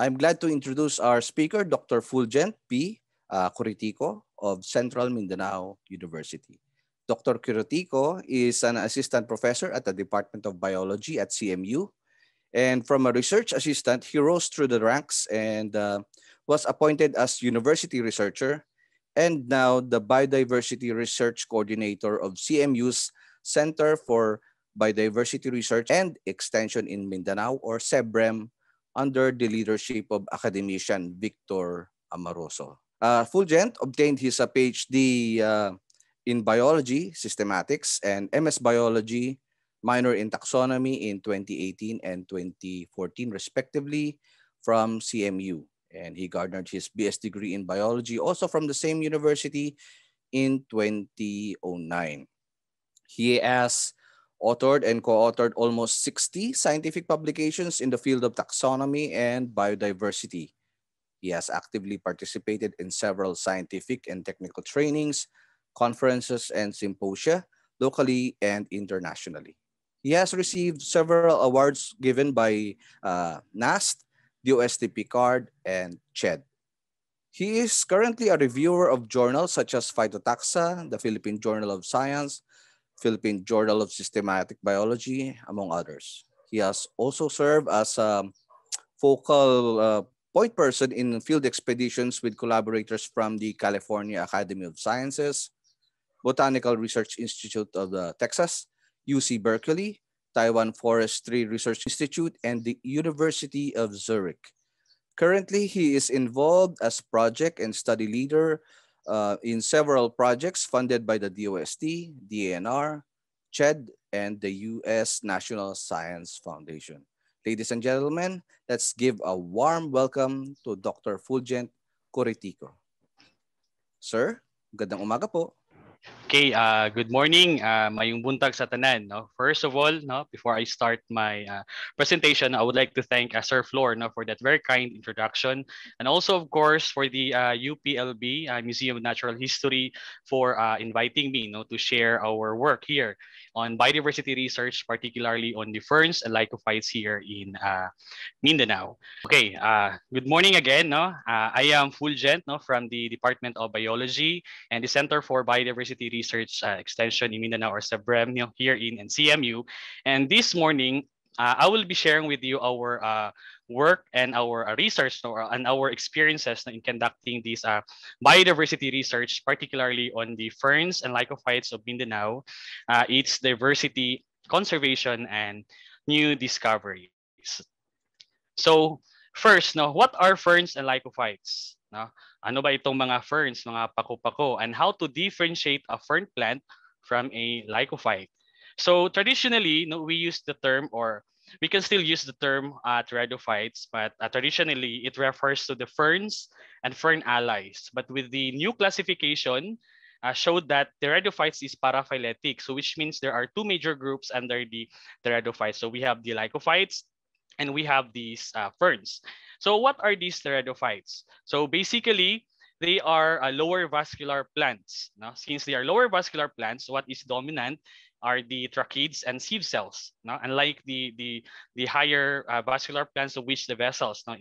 I'm glad to introduce our speaker, Dr. Fulgent P. Uh, Coritico of Central Mindanao University. Dr. Coritico is an assistant professor at the Department of Biology at CMU. And from a research assistant, he rose through the ranks and uh, was appointed as university researcher and now the Biodiversity Research Coordinator of CMU's Center for Biodiversity Research and Extension in Mindanao or CEBREM under the leadership of academician Victor Amoroso. Uh, Fulgent obtained his uh, PhD uh, in biology, systematics, and MS biology, minor in taxonomy in 2018 and 2014 respectively from CMU. And he garnered his BS degree in biology also from the same university in 2009. He has authored and co-authored almost 60 scientific publications in the field of taxonomy and biodiversity. He has actively participated in several scientific and technical trainings, conferences, and symposia, locally and internationally. He has received several awards given by uh, NAST, DOST PCAARRD, and CHED. He is currently a reviewer of journals such as Phytotaxa, the Philippine Journal of Science, Philippine Journal of Systematic Biology, among others. He has also served as a focal uh, point person in field expeditions with collaborators from the California Academy of Sciences, Botanical Research Institute of the Texas, UC Berkeley, Taiwan Forestry Research Institute, and the University of Zurich. Currently, he is involved as project and study leader uh, in several projects funded by the DOST, DENR, CHED, and the U.S. National Science Foundation. Ladies and gentlemen, let's give a warm welcome to Dr. Fulgent Coritico. Sir, gandang umaga po. Okay, uh, good morning. Uh, mayong buntag sa tanan. No? First of all, no, before I start my uh, presentation, I would like to thank uh, Sir Flor no, for that very kind introduction. And also, of course, for the uh, UPLB, uh, Museum of Natural History, for uh, inviting me no, to share our work here on biodiversity research, particularly on the ferns and lycophytes here in uh, Mindanao. Okay, uh, good morning again. No? Uh, I am Fulgent no, from the Department of Biology and the Center for Biodiversity Research uh, Extension in Mindanao or CEBREM here in CMU. And this morning, uh, I will be sharing with you our uh, work and our uh, research or, and our experiences in conducting this uh, biodiversity research, particularly on the ferns and lycophytes of Mindanao, uh, its diversity, conservation, and new discoveries. So first, no, what are ferns and lycophytes? No? Ano ba itong mga ferns, mga pako-pako, and how to differentiate a fern plant from a lycophyte? So traditionally, no, we use the term or we can still use the term uh, pteridophytes, but uh, traditionally it refers to the ferns and fern allies. But with the new classification, uh, showed that pteridophytes is paraphyletic, so which means there are two major groups under the pteridophytes. So we have the lycophytes and we have these uh, ferns. So what are these pteridophytes? So basically, they are uh, lower vascular plants. No? Since they are lower vascular plants, what is dominant are the tracheids and sieve cells. No? Unlike the, the, the higher uh, vascular plants of which the vessels, no?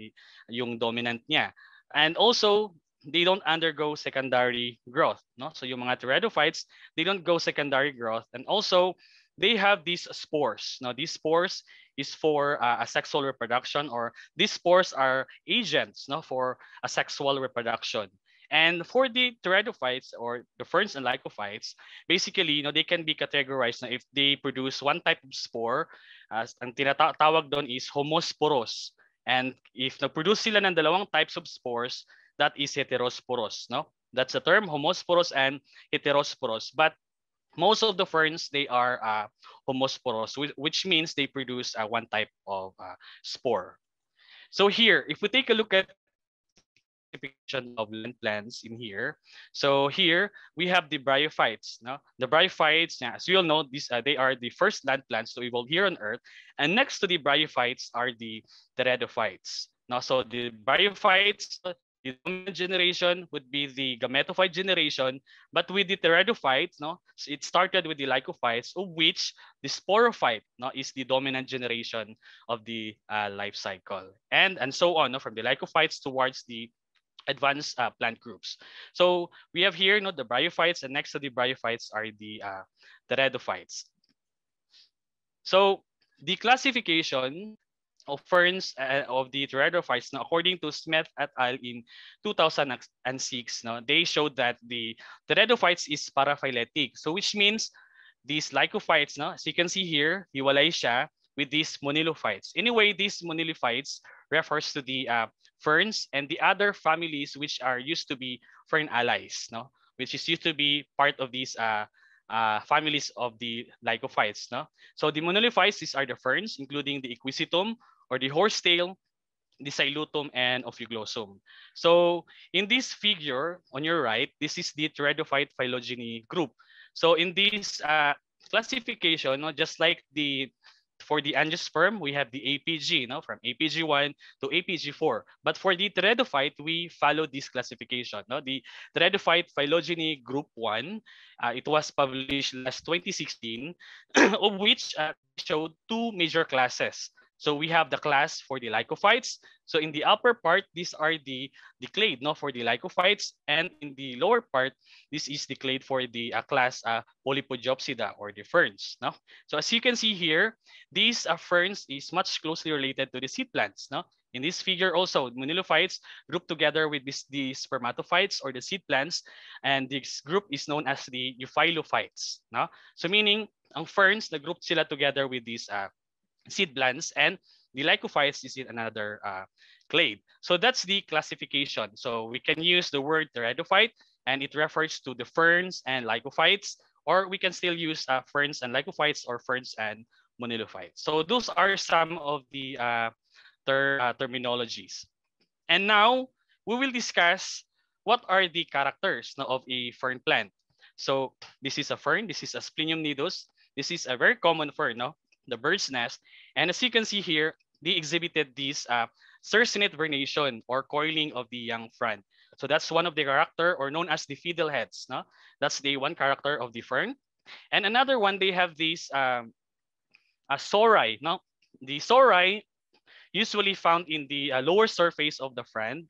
yung dominant niya. And also, they don't undergo secondary growth. No? So yung mga pteridophytes, they don't go secondary growth. And also, they have these spores. Now, these spores is for uh, a sexual reproduction or these spores are agents no, for a sexual reproduction. And for the pteridophytes or the ferns and lycophytes, basically, you know, they can be categorized if they produce one type of spore, as ang tinatawag doon is homosporous. And if na-produce sila ng dalawang types of spores, that is heterosporous, no? That's the term, homosporous and heterosporous. But most of the ferns, they are uh, homosporous, which means they produce uh, one type of uh, spore. So here, if we take a look at classification of land plants in here. So here we have the bryophytes. No? The bryophytes, as you all know, these uh, they are the first land plants to evolve here on Earth. And next to the bryophytes are the pteridophytes. Now, so the bryophytes, The dominant generation would be the gametophyte generation, but with the pteridophytes, no, it started with the lycophytes, of which the sporophyte no, is the dominant generation of the uh, life cycle, and and so on, no, from the lycophytes towards the advanced uh, plant groups. So we have here, no, the bryophytes, and next to the bryophytes are the uh, pteridophytes. So the classification of ferns uh, of the pteridophytes, now, according to Smith et al. in 2006, no, they showed that the pteridophytes is paraphyletic. So which means these lycophytes, no, as you can see here, hiwalay siya with these monilophytes. Anyway, these monilophytes refers to the uh, ferns and the other families which are used to be fern allies, no, which is used to be part of these uh, uh, families of the lycophytes. No? So the monilophytes, these are the ferns, including the equisetum or the horsetail, the Psilotum, and Ophioglossum. So in this figure on your right, this is the Pteridophyte phylogeny group. So in this uh, classification, no, just like the for the angiosperm, we have the APG, no, from APG1 to APG4. But for the pteridophyte, we follow this classification. No? The pteridophyte phylogeny group 1, uh, it was published last 2016, of which uh, showed two major classes. So we have the class for the lycophytes. So in the upper part, these are the, the clade no, for the lycophytes. And in the lower part, this is the clade for the uh, class uh, Polypodiopsida or the ferns. No? So as you can see here, these uh, ferns is much closely related to the seed plants. No? In this figure also, monilophytes grouped together with this, the spermatophytes or the seed plants. And this group is known as the euphyllophytes. No? So meaning, ang ferns, na group sila together with these uh, seed plants, and the lycophytes is in another uh, clade. So that's the classification. So we can use the word pteridophyte, and it refers to the ferns and lycophytes, or we can still use uh, ferns and lycophytes or ferns and monilophytes. So those are some of the uh, ter uh, terminologies. And now we will discuss what are the characters of a fern plant. So this is a fern, this is Asplenium nidus. This is a very common fern, no? The bird's nest. And as you can see here, they exhibited this uh, circinate vernation or coiling of the young frond. So that's one of the character or known as the fiddleheads. No? That's the one character of the fern. And another one, they have these um, sori. No? The sori usually found in the uh, lower surface of the frond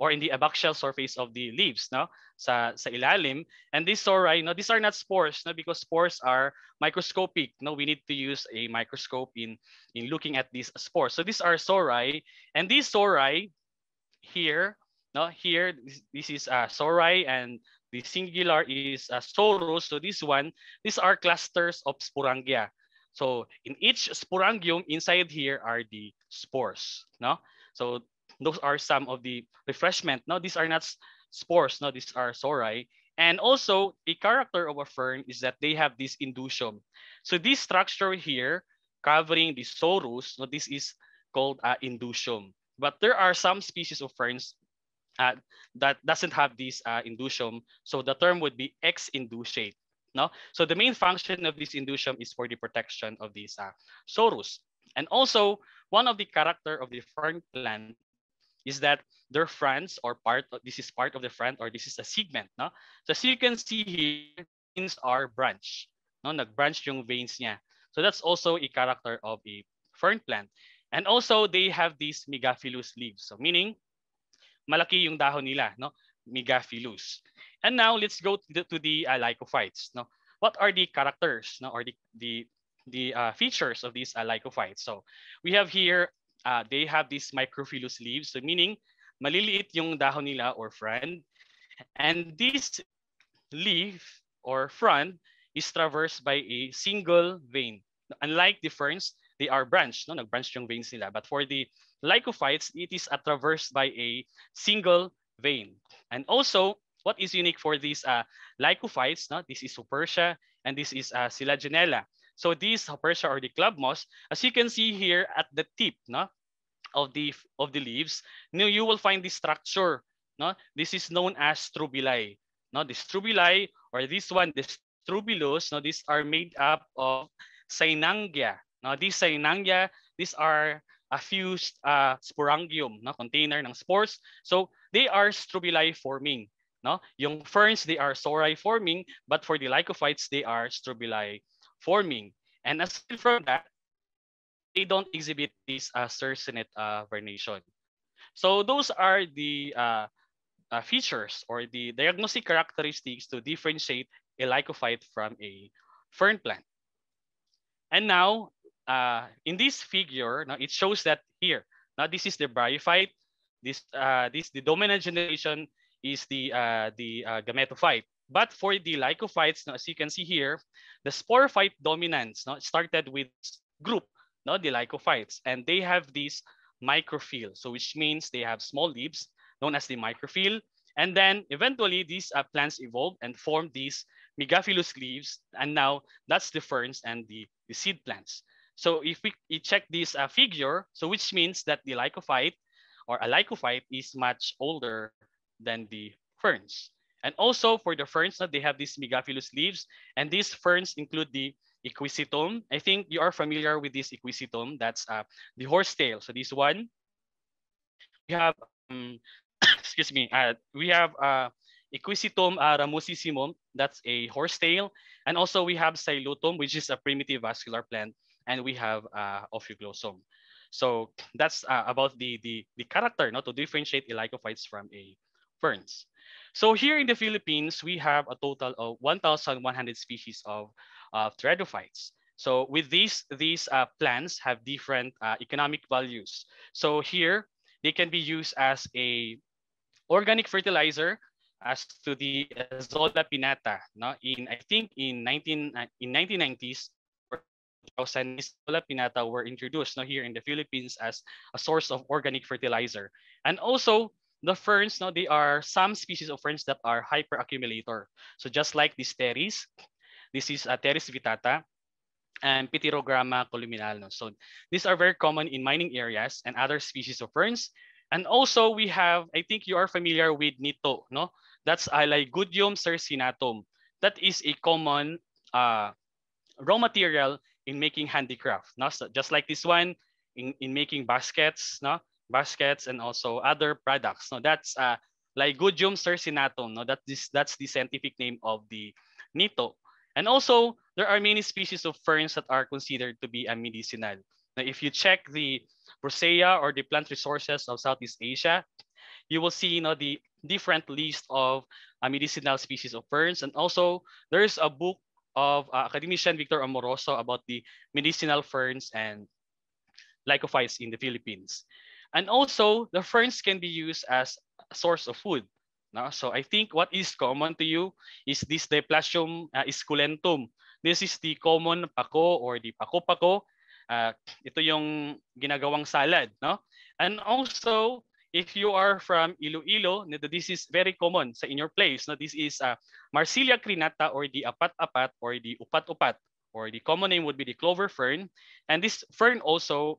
or in the abaxial surface of the leaves. No? sa sa ilalim. And these sori, no, these are not spores, no, because spores are microscopic. No, we need to use a microscope in in looking at these spores. So these are sori, and these sori here, no, here this, this is uh, sori, and the singular is uh, sorus. So this one, these are clusters of sporangia. So in each sporangium inside here are the spores. No, so those are some of the refreshment. No, these are not spores. No, these are sori. And also, a character of a fern is that they have this indusium. So this structure here, covering the sorus, no, this is called uh, indusium. But there are some species of ferns uh, that doesn't have this uh, indusium. So the term would be ex-indusiate. No? So the main function of this indusium is for the protection of these uh, sorus. And also, one of the character of the fern plant is that their fronts or part of, this is part of the front or this is a segment no? So as you can see here veins are branch no? Nag-branch yung veins niya. So that's also a character of a fern plant. And also they have these megaphilous leaves. So meaning malaki yung dahon nila no? Megaphilous. And now let's go to the, to the uh, lycophytes no? What are the characters no? Or the the the uh, features of these uh, lycophytes? So we have here uh, they have these microphilous leaves, so meaning maliliit yung dahon nila or frond. And this leaf or frond is traversed by a single vein. Unlike the ferns, they are branched, no? nag-branch yung veins nila. But for the lycophytes, it is traversed by a single vein. And also, what is unique for these uh, lycophytes, no? this is Supercia and this is uh, Selaginella. So these Huperzia or the club moss, as you can see here at the tip no, of the of the leaves, you, you will find this structure. No? This is known as strobili. No? The strobili or this one, the strobilus, no? these are made up of synangia. Now, these synangia, these are a fused uh, sporangium, no? container ng spores. So they are strobili forming. No? Yung ferns, they are sori forming, but for the lycophytes, they are strobili forming. And aside from that, they don't exhibit this uh, circinate uh, vernation. So those are the uh, uh, features or the diagnostic characteristics to differentiate a lycophyte from a fern plant. And now, uh, in this figure, now it shows that here, now this is the bryophyte, this uh, this the dominant generation is the uh, the uh, gametophyte. But for the lycophytes, now, as you can see here, the sporophyte dominance now, started with group, no, the lycophytes, and they have these microphyll, so which means they have small leaves known as the microphyll. And then eventually these uh, plants evolved and formed these megaphyllous leaves. And now that's the ferns and the, the seed plants. So if we, we check this uh, figure, so which means that the lycophyte or a lycophyte is much older than the ferns. And also for the ferns, they have these megaphyllous leaves. And these ferns include the equisetum. I think you are familiar with this equisetum. That's uh, the horsetail. So this one, we have, um, excuse me, uh, we have uh, Equisetum uh, ramosissimum, that's a horsetail. And also we have Psilotum, which is a primitive vascular plant. And we have uh, Ophioglossum. So that's uh, about the, the, the character no, to differentiate lycophytes from a ferns. So here in the Philippines, we have a total of 1,100 species of uh, pteridophytes. So with these, these uh, plants have different uh, economic values. So here, they can be used as a organic fertilizer as to the Azolla pinnata. No? In I think in 19 uh, in 1990s, 2000 Azolla pinnata were introduced now here in the Philippines as a source of organic fertilizer. And also the ferns, no, they are some species of ferns that are hyperaccumulator. So just like this Pteris, this is a Pteris vittata and Pityrogramma calomelanos. No? So these are very common in mining areas and other species of ferns. And also we have, I think you are familiar with nito, no? That's Lygodium circinatum. That is a common uh, raw material in making handicraft. No? So just like this one, in, in making baskets, no? Baskets and also other products. No? That's uh, Lygodium circinatum. No? That is, that's the scientific name of the nito. And also, there are many species of ferns that are considered to be a medicinal. Now, if you check the PROSEA or the plant resources of Southeast Asia, you will see you know, the different list of uh, medicinal species of ferns. And also, there's a book of uh, academician Victor Amoroso about the medicinal ferns and lycophytes in the Philippines. And also, the ferns can be used as a source of food. No? So I think what is common to you is this Diplazium uh, esculentum. This is the common pako or the pako-pako. Uh, ito yung ginagawang salad. No? And also, if you are from Iloilo, this is very common sa in your place. No? This is uh, Marsilea crenata or the apat-apat or the upat-upat or the common name would be the clover fern. And this fern also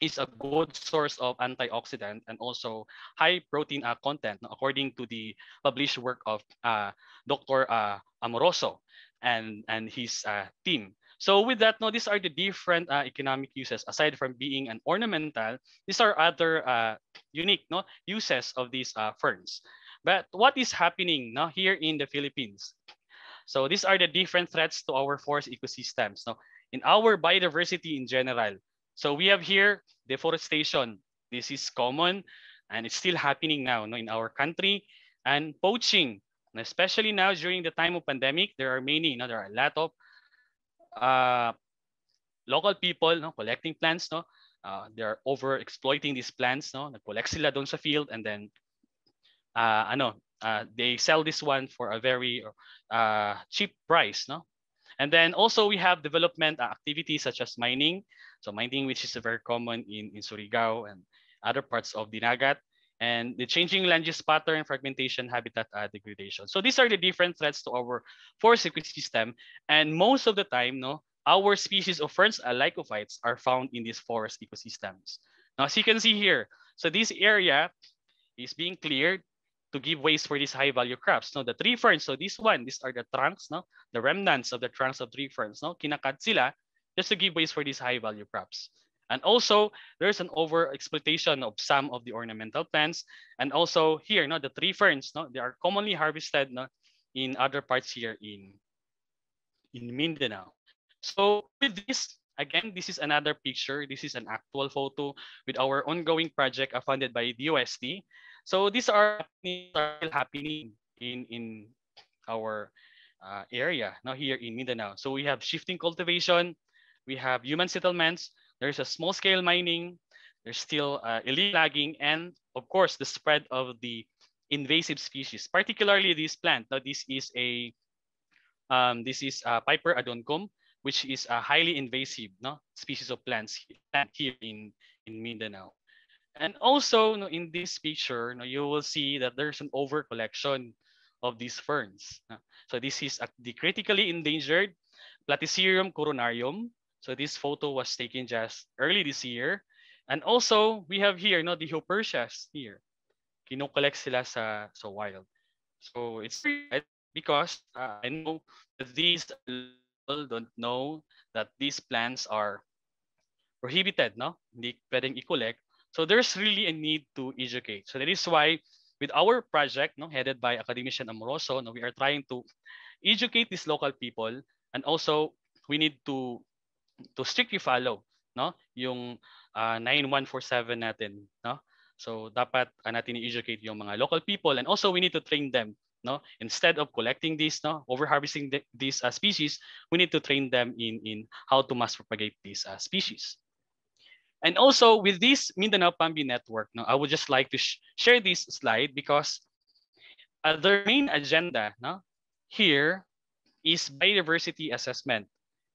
is a good source of antioxidant and also high protein uh, content according to the published work of uh, Dr. Uh, Amoroso and, and his uh, team. So with that, no, these are the different uh, economic uses. Aside from being an ornamental, these are other uh, unique no, uses of these ferns. But what is happening now here in the Philippines? So these are the different threats to our forest ecosystems. Now, in our biodiversity in general. So we have here deforestation. This is common and it's still happening now no, in our country. And poaching, especially now during the time of pandemic, there are many, you know, there are a lot of uh, local people no collecting plants no uh, they're over exploiting these plants no nag-collect sila doon sa field and then uh, ano uh, they sell this one for a very uh, cheap price no and then also we have development activities such as mining so mining which is very common in in Surigao and other parts of Dinagat and the changing land use pattern, fragmentation, habitat uh, degradation. So these are the different threats to our forest ecosystem. And most of the time, no, our species of ferns, uh, lycophytes, are found in these forest ecosystems. Now, as you can see here, so this area is being cleared to give ways for these high value crops. Now, the tree ferns, so this one, these are the trunks, no, the remnants of the trunks of tree ferns, no, kinakat sila just to give ways for these high value crops. And also, there's an over exploitation of some of the ornamental plants. And also here, no, the tree ferns, no, they are commonly harvested no, in other parts here in, in Mindanao. So with this, again, this is another picture. This is an actual photo with our ongoing project uh, funded by DOST. So these are still happening in, in our uh, area now here in Mindanao. So we have shifting cultivation, we have human settlements, there's a small scale mining, there's still uh, illegal logging, and of course the spread of the invasive species, particularly this plant. Now this is a um, this is a Piper aduncum, which is a highly invasive no, species of plants here in, in Mindanao. And also no, in this picture, no, you will see that there's an over collection of these ferns. So this is the critically endangered Platycerium coronarium. So this photo was taken just early this year. And also, we have here, no, the Huperzias here. Kinokollect sila sa, sa wild. So it's because uh, I know that these people don't know that these plants are prohibited, no? Hindi pwedeng i-collect. So there's really a need to educate. So that is why with our project, no, headed by Academician Amoroso, no, we are trying to educate these local people and also we need to to strictly follow no yung uh, 9147 natin no. So dapat uh, natin i-educate yung mga local people and also we need to train them no. Instead of collecting this no over harvesting the, these uh, species we need to train them in in how to mass propagate these uh, species and also with this Mindanao Pambi network, no, I would just like to sh share this slide because uh, their main agenda no, here is biodiversity assessment.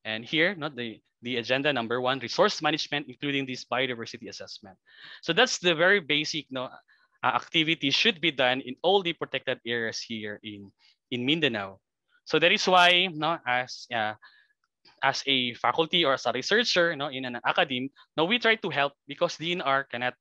And here, not the, the agenda number one, resource management, including this biodiversity assessment. So that's the very basic no, uh, activity should be done in all the protected areas here in, in Mindanao. So that is why, no, as uh, as a faculty or as a researcher no, in an academe, no, we try to help because DNR cannot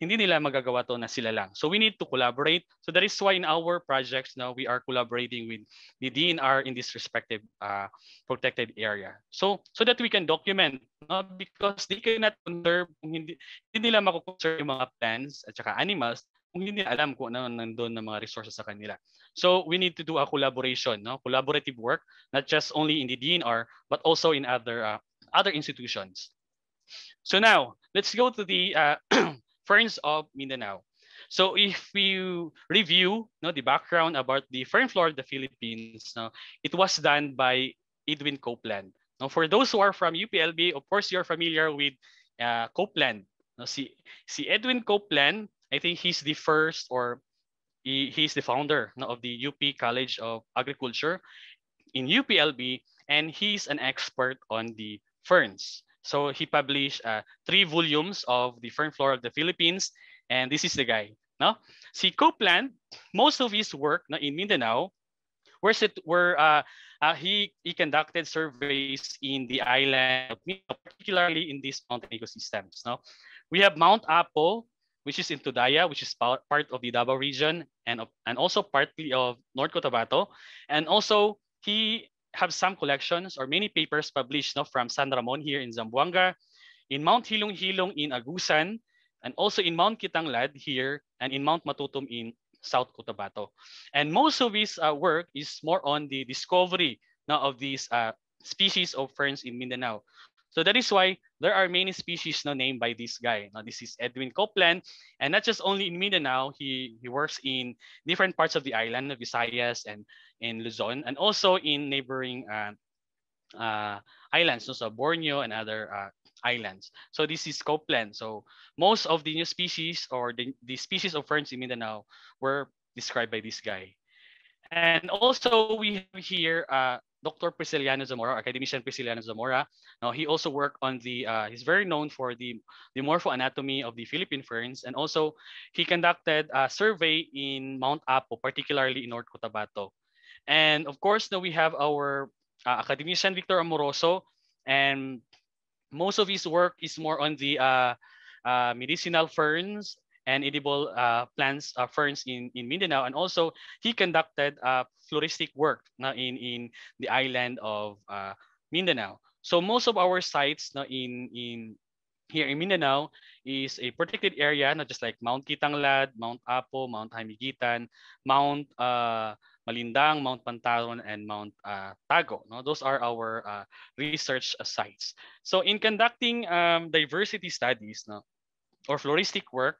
hindi nila magagawa to na sila lang. So we need to collaborate. So that is why in our projects now we are collaborating with the DNR in this respective uh, protected area. So so that we can document no? because they cannot conserve hindi, hindi nila makukonserve yung mga plants at saka animals kung hindi alam kung ano nandoon ng mga resources sa kanila. So we need to do a collaboration, no? collaborative work, not just only in the DNR, but also in other uh, other institutions. So now, let's go to the uh, ferns of Mindanao. So if we review no, the background about the fern flora of the Philippines, no, it was done by Edwin Copeland. Now, for those who are from UPLB, of course, you're familiar with uh, Copeland. No, si, si Edwin Copeland, I think he's the first or he, he's the founder of the UP College of Agriculture in UPLB, and he's an expert on the ferns. So he published uh, three volumes of the fern flora of the Philippines, and this is the guy. No, see Copeland, most of his work no, in Mindanao, where it where uh, uh, he he conducted surveys in the island, particularly in these mountain ecosystems. No, we have Mount Apo, which is in Tudaya, which is part of the Davao region, and of, and also partly of North Cotabato, and also he have some collections or many papers published no, from San Ramon here in Zamboanga, in Mount Hilong Hilong in Agusan, and also in Mount Kitanglad here, and in Mount Matutum in South Cotabato. And most of his uh, work is more on the discovery now of these uh, species of ferns in Mindanao. So that is why there are many species now named by this guy. Now this is Edwin Copeland, and not just only in Mindanao, he, he works in different parts of the island Visayas and in Luzon, and also in neighboring uh, uh, islands, so Borneo and other uh, islands. So this is Copeland. So most of the new species or the, the species of ferns in Mindanao were described by this guy. And also we have here uh, Dr. Prisciliano Zamora, academician Prisciliano Zamora. Now he also worked on the, uh, he's very known for the, the morphoanatomy of the Philippine ferns. And also he conducted a survey in Mount Apo, particularly in North Cotabato. And of course, now we have our uh, academician Victor Amoroso. And most of his work is more on the uh, uh, medicinal ferns and edible uh, plants, uh, ferns in, in Mindanao. And also he conducted uh, floristic work na in, in the island of uh, Mindanao. So most of our sites na in, in here in Mindanao is a protected area, not just like Mount Kitanglad, Mount Apo, Mount Hamiguitan, Mount uh, Malindang, Mount Pantaron, and Mount uh, Tago. No? Those are our uh, research sites. So in conducting um, diversity studies no, or floristic work,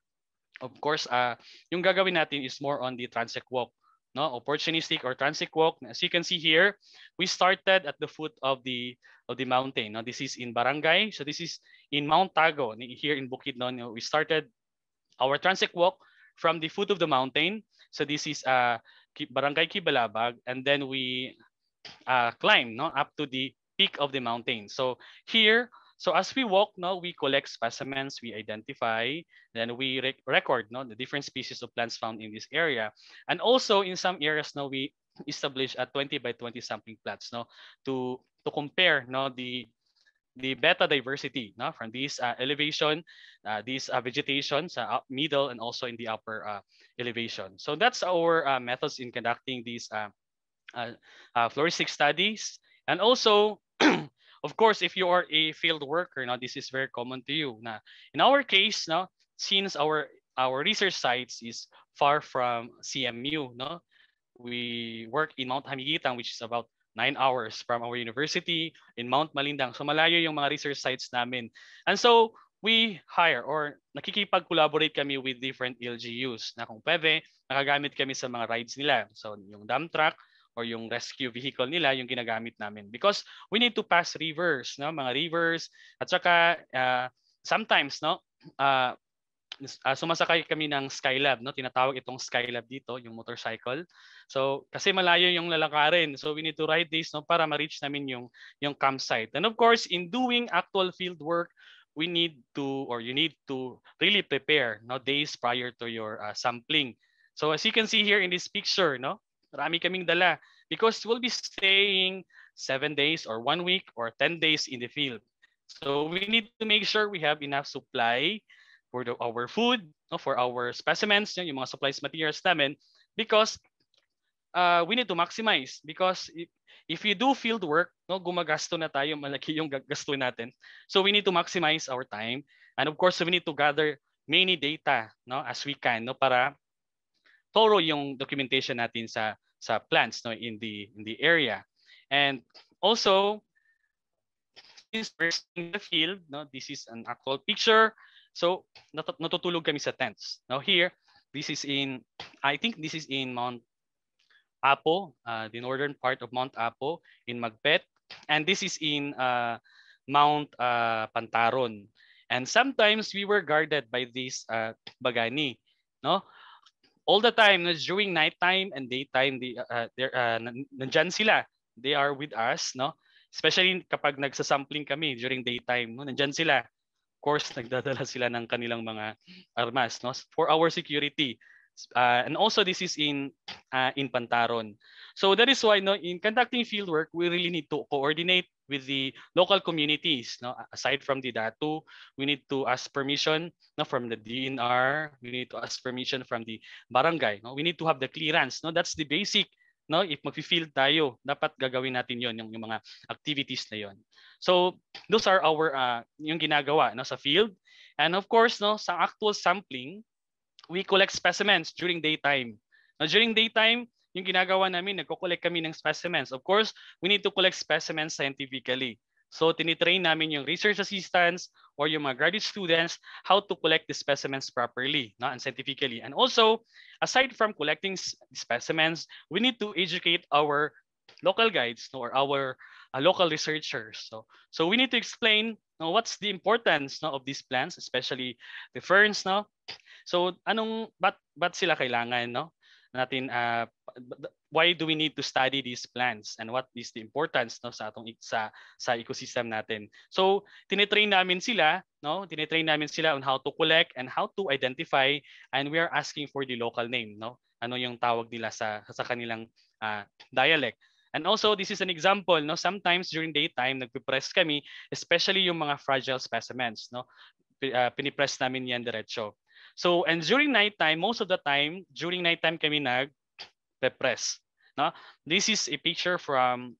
of course, uh, yung gagawin natin is more on the transect walk no? Opportunistic or transect walk. As you can see here we started at the foot of the of the mountain now this is in barangay. So this is in mount tago here in bukidnon we started our transect walk from the foot of the mountain. So this is uh barangay kibalabag. And then we uh climb no? Up to the peak of the mountain. So here so as we walk, no, we collect specimens, we identify, then we rec record no, the different species of plants found in this area. And also in some areas, no, we establish a 20 by 20 sampling plots no, to, to compare no, the the beta diversity no, from this uh, elevation, uh, this uh, vegetation sa middle and also in the upper uh, elevation. So that's our uh, methods in conducting these uh, uh, uh, floristic studies. And also Of course, if you are a field worker, now this is very common to you. Now, in our case, now since our our research sites is far from CMU, no, we work in Mount Hamiguitan, which is about nine hours from our university in Mount Malindang. So malayo yung mga research sites namin. And so we hire or nakikipag-collaborate kami with different LGUs na kung pwede, nakagamit kami sa mga rides nila. So yung dump truck, or yung rescue vehicle nila yung ginagamit namin. Because we need to pass rivers no? Mga rivers. At saka uh, sometimes no? Uh, uh, sumasakay kami ng Skylab no? Tinatawag itong Skylab dito yung motorcycle. So kasi malayo yung lalakarin. So we need to ride this no? Para ma-reach namin yung yung campsite. And of course in doing actual field work we need to or you need to really prepare no? Days prior to your uh, sampling. So as you can see here in this picture no Marami kaming dala because we'll be staying seven days or one week or 10 days in the field. So we need to make sure we have enough supply for the, our food, no, for our specimens, yung mga supplies materials namin, because uh, we need to maximize. Because if, if you do field work, no, gumagasto na tayo, malaki yung gasto natin. So we need to maximize our time. And of course, we need to gather many data no, as we can no, para thorough yung documentation natin sa sa plants no in the in the area. And also since we're in the field, no, this is an actual picture. So nat natutulog kami sa tents. Now here, this is in I think this is in Mount Apo, uh, the northern part of Mount Apo in Magpet. And this is in uh, Mount uh, Pantaron. And sometimes we were guarded by this uh, bagani. No? All the time during nighttime and daytime they uh, they're uh, nandiyan sila. They are with us no? Especially kapag nagsasampling kami during daytime no? Nandiyan sila. Of course nagdadala sila ng kanilang mga armas no? For our security. Uh, and also this is in uh, in Pantaron. So that is why no in conducting field work we really need to coordinate with the local communities. No? Aside from the DATU, we need to ask permission no, from the DNR. We need to ask permission from the barangay. No? We need to have the clearance. No? That's the basic. No? If mag-field tayo, dapat gagawin natin yon yung, yung mga activities na yon. So those are our uh, yung ginagawa no, sa field. And of course, no, sa actual sampling, we collect specimens during daytime. Now, during daytime, yung ginagawa namin, nagko-collect kami ng specimens. Of course, we need to collect specimens scientifically. So tinitrain namin yung research assistants or yung mga graduate students how to collect the specimens properly no, and scientifically. And also, aside from collecting specimens, we need to educate our local guides no, or our uh, local researchers. So, so we need to explain no, what's the importance no, of these plants, especially the ferns. No? So anong, bat, bat sila kailangan? No? Natin uh, why do we need to study these plants and what is the importance no sa atong sa sa ecosystem natin. So tinitrain namin sila, no? Tinitrain namin sila on how to collect and how to identify and we are asking for the local name, no? Ano yung tawag nila sa sa kanilang uh, dialect. And also, this is an example, no? Sometimes during daytime, nagpipress kami, especially yung mga fragile specimens, no? Uh, pinipress namin yan diretso. So, and during nighttime, most of the time, during nighttime kami nag-press. No? This is a picture from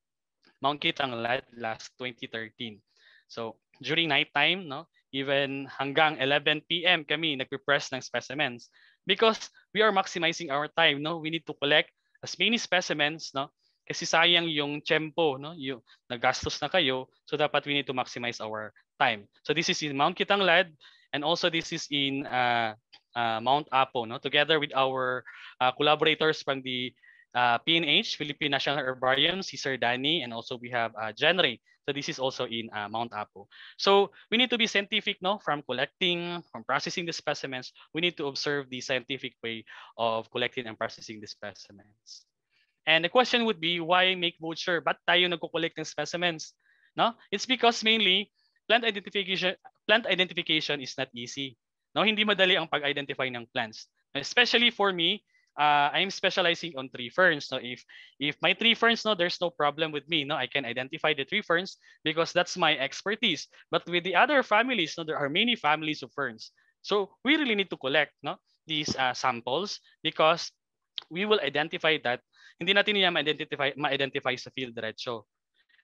Mount Kitanglad last 2013. So, during nighttime, no, even hanggang 11 p.m. kami nagpe-press ng specimens because we are maximizing our time. No, we need to collect as many specimens. No, kasi sayang yung tempo. No, yung nagastos na kayo. So dapat we need to maximize our time. So this is in Mount Kitanglad and also this is in uh, uh, Mount Apo. No, together with our uh, collaborators from the uh, PNH, Philippine National Herbarium, Cesar Dani, and also we have uh, Genray. So this is also in uh, Mount Apo. So we need to be scientific, no? From collecting, from processing the specimens, we need to observe the scientific way of collecting and processing the specimens. And the question would be, why make voucher? Ba't tayo nagko-collect ng specimens? No? It's because mainly plant identification plant identification is not easy. No, hindi madali ang pag-identify ng plants. Especially for me, uh, I'm specializing on tree ferns. So if if my tree ferns, no, there's no problem with me. No, I can identify the tree ferns because that's my expertise. But with the other families, no, there are many families of ferns. So we really need to collect, no, these uh, samples because we will identify that. Hindi natin niya ma-identify, ma-identify sa field diretso.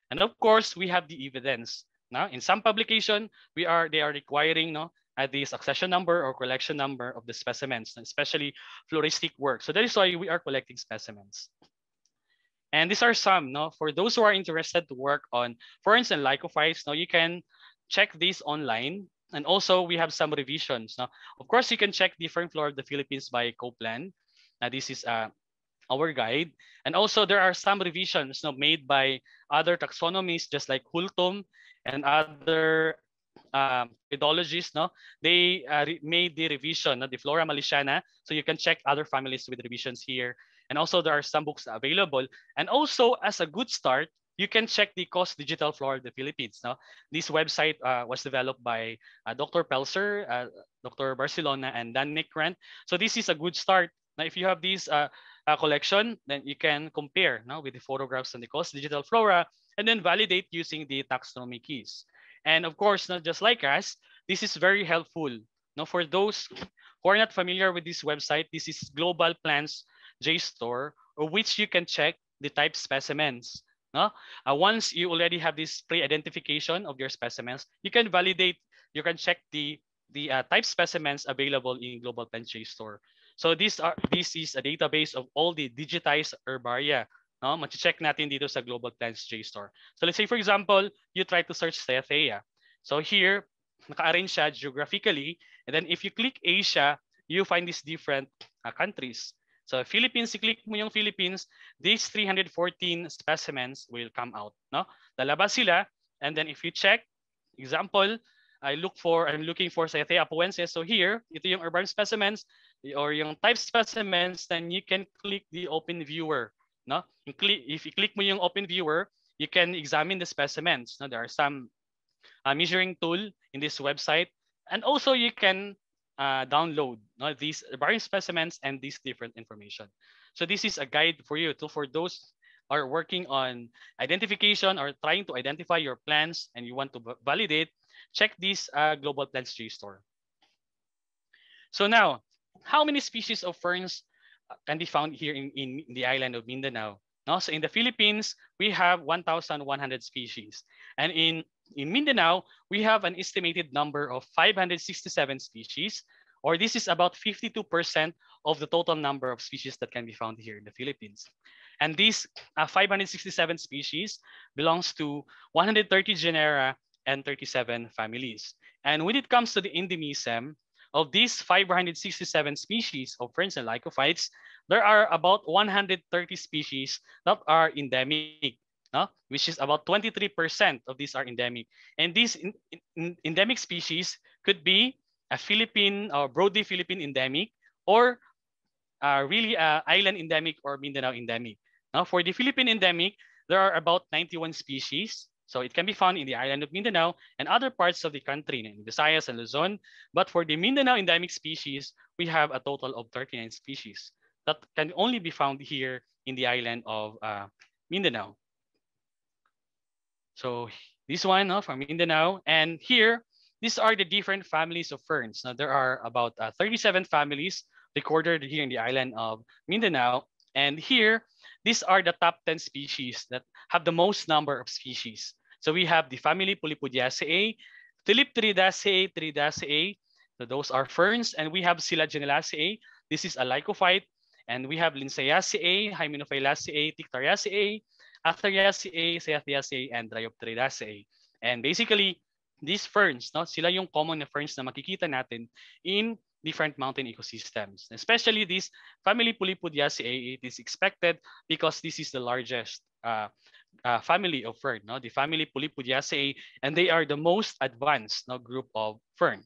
And of course, we have the evidence. No? In some publication, we are they are requiring no at the accession number or collection number of the specimens, especially floristic work. So that is why we are collecting specimens. And these are some, no, for those who are interested to work on ferns and lycophytes, now you can check these online. And also we have some revisions. Now, of course, you can check different flora of the Philippines by Copeland. Now, this is uh, our guide. And also there are some revisions no, made by other taxonomies, just like Holttum and other um, no, they uh, made the revision, no, the Flora Malesiana. So you can check other families with revisions here. And also there are some books available. And also as a good start, you can check the Co's Digital Flora of the Philippines. No? This website uh, was developed by uh, Dr. Pelser, uh, Dr. Barcelona, and Daniel Nickrent. So this is a good start. Now, if you have this uh, uh, collection, then you can compare no, with the photographs and the Co's Digital Flora, and then validate using the taxonomy keys. And of course, not just like us, this is very helpful. No, for those who are not familiar with this website, this is Global Plants JSTOR, or which you can check the type specimens. No? Uh, once you already have this pre-identification of your specimens, you can validate, you can check the, the uh, type specimens available in Global Plants JSTOR. So this, are, this is a database of all the digitized herbaria No? Machi-check natin dito sa Global Plants JSTOR. So let's say for example, you try to search Cyathea. So here, naka-arrange siya geographically. And then if you click Asia, you find these different uh, countries. So Philippines, i-click mo yung Philippines, these 314 specimens will come out. No? Lalabas sila. And then if you check, example, I look for, I'm looking for Cyathea apuensis. So here, ito yung urban specimens or yung type specimens, then you can click the open viewer. No? If you click mo yung open viewer, you can examine the specimens. No? There are some uh, measuring tool in this website. And also you can uh, download no, these various specimens and these different information. So this is a guide for you to for those are working on identification or trying to identify your plants and you want to validate, check this uh, Global Plants JSTOR. So now, how many species of ferns can be found here in, in the island of Mindanao. No? So in the Philippines, we have 1,100 species. And in, in Mindanao, we have an estimated number of 567 species, or this is about 52% of the total number of species that can be found here in the Philippines. And these uh, 567 species belongs to 130 genera and 37 families. And when it comes to the endemism, of these 567 species of ferns and lycophytes, there are about 130 species that are endemic, no? which is about 23% of these are endemic. And these in, in, endemic species could be a Philippine or broadly Philippine endemic or uh, really a island endemic or Mindanao endemic. Now, for the Philippine endemic, there are about 91 species. So it can be found in the island of Mindanao and other parts of the country, in Visayas and Luzon. But for the Mindanao endemic species, we have a total of 39 species that can only be found here in the island of uh, Mindanao. So this one no, from Mindanao. And here, these are the different families of ferns. Now there are about uh, 37 families recorded here in the island of Mindanao. And here, these are the top 10 species that have the most number of species. So we have the family Polypodiaceae, Tilipteridaceae, Teridaceae, so those are ferns, and we have Silagenillaceae. This is a lycophyte, and we have Linceaceae, Hymenophyllaceae, Tictariaceae, Atheriaceae, Ceathiaceae, and Dryopteridaceae. And basically, these ferns, no, sila yung common na ferns na makikita natin in different mountain ecosystems. Especially this family Polypodiaceae, it is expected because this is the largest uh, uh, family of fern, no? the family Polypodiaceae, and they are the most advanced no, group of fern.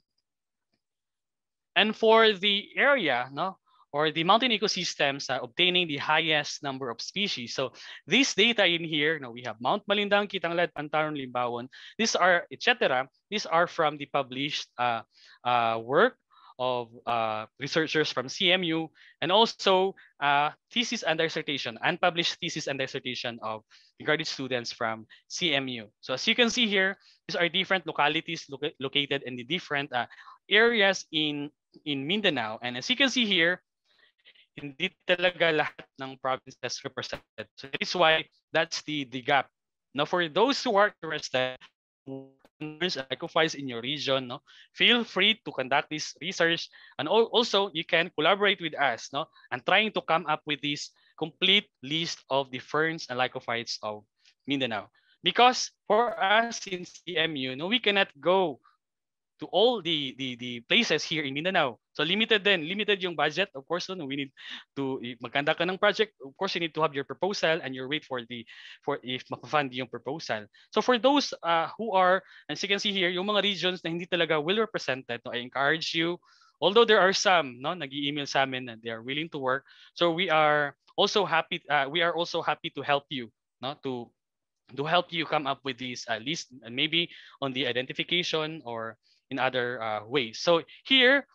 And for the area, no, or the mountain ecosystems uh, obtaining the highest number of species. So these data in here, no, we have Mount Malindang, Kitanglad, Pantaron, Limbawan. These are, etc. These are from the published uh, uh, work of uh, researchers from CMU and also uh, thesis and dissertation, unpublished thesis and dissertation of graduate students from CMU. So as you can see here, these are different localities lo located in the different uh, areas in, in Mindanao. And as you can see here, hindi talaga lahat ng provinces represented. So that is why that's the, the gap. Now for those who are interested, ecophytes in your region, no, feel free to conduct this research. And also you can collaborate with us no, and trying to come up with this complete list of the ferns and lycophytes of Mindanao. Because for us in CMU, no, we cannot go to all the, the, the places here in Mindanao. So limited then, limited yung budget. Of course, no, we need to magkanda ka ng project. Of course, you need to have your proposal and your wait for the for if mapafund yung proposal. So for those uh, who are, as you can see here, yung mga regions na hindi talaga well represented, no, I encourage you. Although there are some, no, nag-email sa amin and they are willing to work. So we are also happy. Uh, we are also happy to help you, no, to to help you come up with these uh, list and maybe on the identification or in other uh, ways. So here,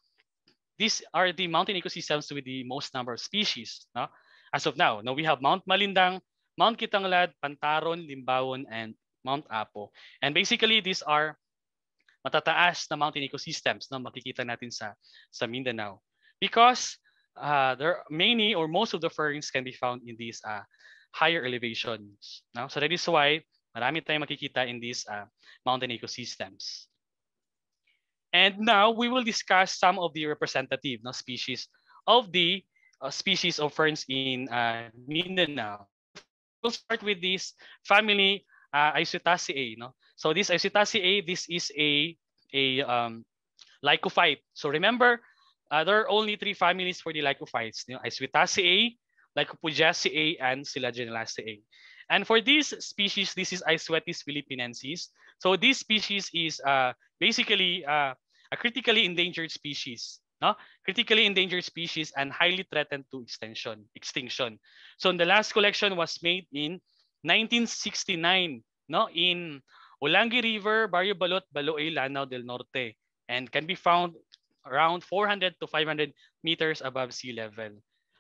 these are the mountain ecosystems with the most number of species. No? As of now, now we have Mount Malindang, Mount Kitanglad, Pantaron, Limbawan, and Mount Apo. And basically, these are matataas na mountain ecosystems na makikita natin sa, sa Mindanao. Because uh, there are many or most of the ferns can be found in these uh, higher elevations. No? So that is why marami tayong makikita in these uh, mountain ecosystems. And now we will discuss some of the representative no, species of the uh, species of ferns in uh, Mindanao. We'll start with this family uh, Isoetaceae. No? So this Isoetaceae, this is a, a um, lycophyte. So remember, uh, there are only three families for the lycophytes. You know, Isoetaceae, Lycopodiaceae, and Selaginellaceae. And for this species, this is Isoetes philippinensis. So this species is uh, basically uh, a critically endangered species. No? Critically endangered species and highly threatened to extinction. extinction. So the last collection was made in 1969 no? in Olangi River, Barrio Balot, Baloy, Lanao del Norte, and can be found around 400 to 500 meters above sea level.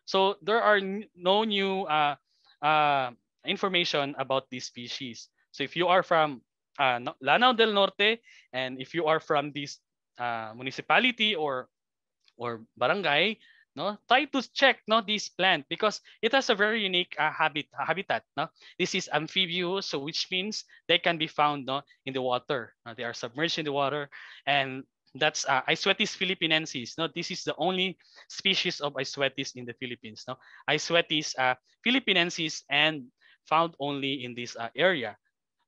So there are no new uh, uh, information about this species. So if you are from uh, Lanao del Norte, and if you are from this uh, municipality or or barangay, no, try to check no this plant because it has a very unique uh, habit habitat. No, this is amphibious, so which means they can be found no in the water. No? They are submerged in the water, and that's uh, Isoetes philippinensis. No, this is the only species of Isoetes in the Philippines. No, Isoetes uh, philippinensis and found only in this uh, area.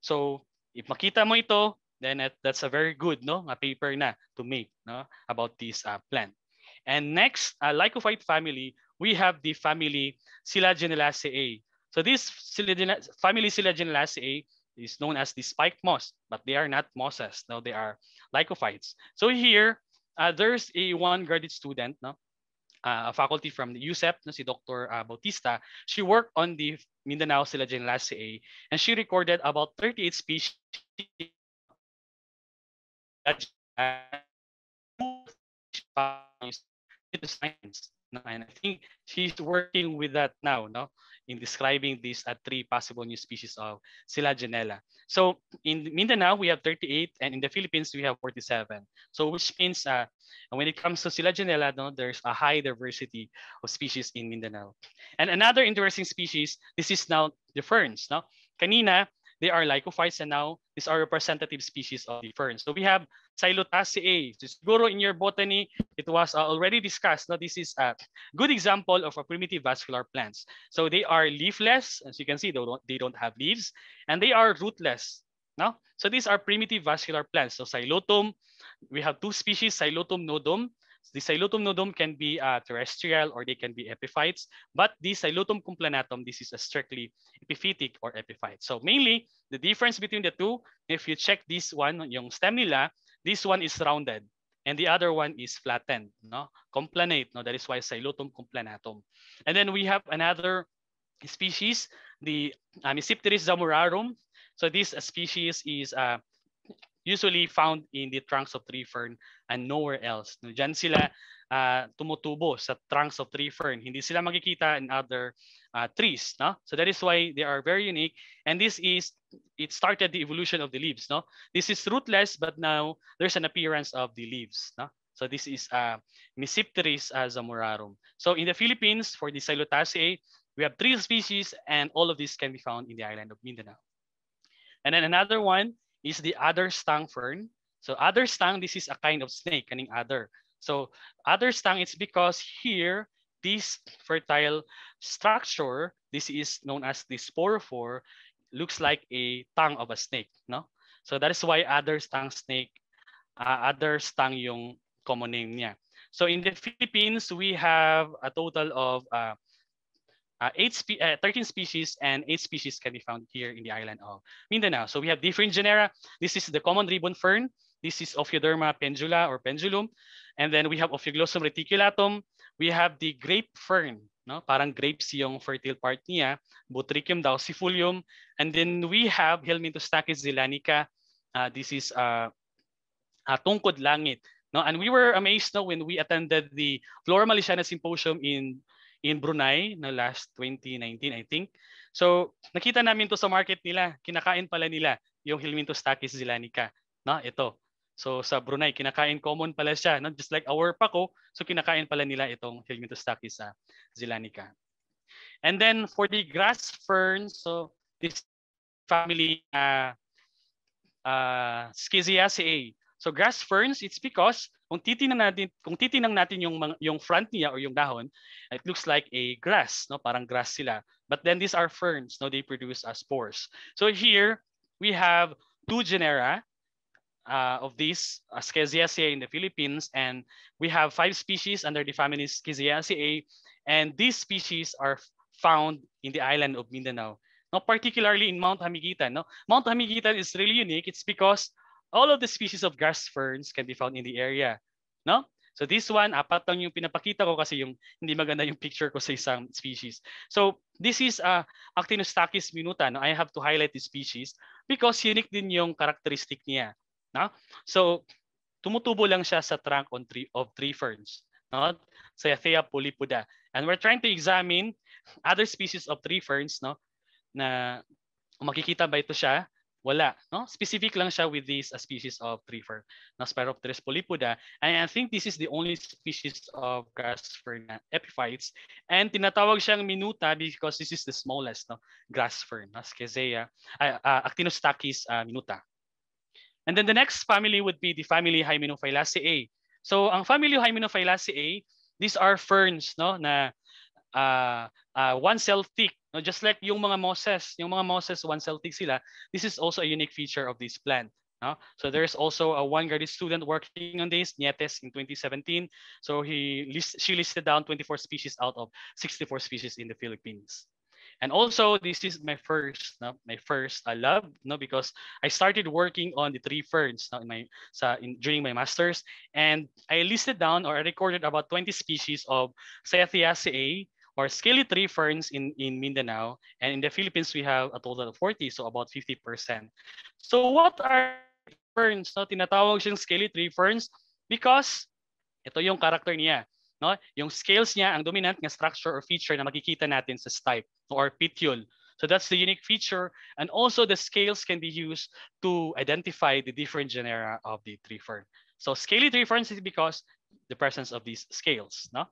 So if makita mo ito, then it, that's a very good no a paper na to make no about this uh, plant. And next, uh, lycophyte family, we have the family Selaginellaceae. So this family Selaginellaceae is known as the spiked moss, but they are not mosses. No, they are lycophytes. So here, uh, there's a one graduate student, no, uh, a faculty from the USEP, no, si Dr. Uh, Bautista. She worked on the Mindanao Selaginellaceae, and she recorded about 38 species science. And I think she's working with that now, no, in describing these uh, three possible new species of Selaginella. So in Mindanao, we have 38, and in the Philippines, we have 47. So which means uh, when it comes to Selaginella, no, there's a high diversity of species in Mindanao. And another interesting species, this is now the ferns. No? Kanina, they are lycophytes, and now these are representative species of the ferns. So we have Psilotaceae. So siguro in your botany, it was uh, already discussed. Now, this is a good example of a primitive vascular plants. So they are leafless, as you can see, they don't, they don't have leaves, and they are rootless. No? So these are primitive vascular plants. So Psilotum, we have two species, Psilotum nudum. The Psilotum nodum can be uh, terrestrial or they can be epiphytes, but the Psilotum complanatum, this is a strictly epiphytic or epiphyte. So mainly, the difference between the two, if you check this one, yung stem nila, this one is rounded and the other one is flattened, no? Complanate, no? That is why Psilotum complanatum. And then we have another species, the uh, zamurarum. So this species is uh, usually found in the trunks of tree fern and nowhere else. No, Diyan sila uh, tumutubo sa trunks of tree fern. Hindi sila makikita in other uh, trees. No? So that is why they are very unique. And this is, it started the evolution of the leaves. No? This is rootless, but now there's an appearance of the leaves. No? So this is uh, Mesipteris uh, zamurarum. So in the Philippines, for the Psilotaceae, we have three species and all of these can be found in the island of Mindanao. And then another one is the adder stung fern. So adder stung, this is a kind of snake, kaning adder. So adder stung, it's because here, this fertile structure, this is known as the sporophore, looks like a tongue of a snake, no? So that is why adder stung snake, uh, adder stung yung common name niya. So in the Philippines, we have a total of uh, uh, eight spe uh, 13 species and eight species can be found here in the island of Mindanao. So we have different genera. This is the common ribbon fern. This is Ophioderma pendula or pendulum. And then we have Ophioglossum reticulatum. We have the grape fern. No? Parang grapes yung fertile part niya. Botrychium daucifolium. And then we have Helminthostachys zeylanica. Uh, this is uh, uh, tungkod langit. No? And we were amazed no, when we attended the Flora Malesiana Symposium in in Brunei na last 2019, I think. So, nakita namin to sa market nila. Kinakain pala nila yung Helminthostachys zeylanica. No? Ito. So, sa Brunei, kinakain common pala siya. No? Just like our pako, so kinakain pala nila itong Helminthostachys uh, zeylanica. And then for the grass ferns, so this family uh, uh, Schiziaceae. So grass ferns, it's because kung titingnan natin, kung titingnan natin yung yung front niya or yung dahon, it looks like a grass, no? Parang grass sila. But then these are ferns, no? They produce uh, spores. So here we have two genera uh, of these uh, Schiziaceae in the Philippines, and we have five species under the family Schiziaceae, and these species are found in the island of Mindanao. No, particularly in Mount Hamiguitan. No, Mount Hamiguitan is really unique. It's because all of the species of grass ferns can be found in the area. No? So this one, apat lang yung pinapakita ko kasi yung hindi maganda yung picture ko sa isang species. So this is uh, Actinostachys minuta. No? I have to highlight this species because unique din yung characteristic niya. No? So tumutubo lang siya sa trunk on tree, of tree ferns. No? Cyathea polypoda. And we're trying to examine other species of tree ferns no? na makikita ba ito siya wala. No? Specific lang siya with this uh, species of tree fern, na Spiropteris polypoda. And I think this is the only species of grass fern na epiphytes. And tinatawag siyang minuta because this is the smallest no? grass fern, no? Schizea, uh, uh, Actinostachys uh, minuta. And then the next family would be the family Hymenophyllaceae. So ang family Hymenophyllaceae, these are ferns no na uh, uh, one cell thick No, just like yung mga mosses, yung mga mosses, one Celtic sila, this is also a unique feature of this plant. No? So there's also a one graduate student working on this, Nietes, in 2017. So he list, she listed down 24 species out of 64 species in the Philippines. And also, this is my first, no, my first uh, love, no, because I started working on the tree ferns no, in my, sa, in, during my master's, and I listed down or I recorded about 20 species of Cyatheaceae, or scaly tree ferns in, in Mindanao. And in the Philippines, we have a total of 40, so about 50%. So what are ferns? No? Tinatawag siyang scaly tree ferns because ito yung character niya. No? Yung scales niya, ang dominant nga structure or feature na makikita natin sa stipe or petiole. So that's the unique feature. And also the scales can be used to identify the different genera of the tree fern. So scaly tree ferns is because the presence of these scales. No?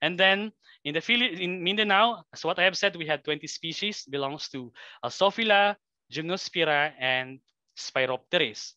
And then in the in Mindanao, as what I have said, we had 20 species, belongs to Alsophila, Gymnosphaera, and Sphaeropteris.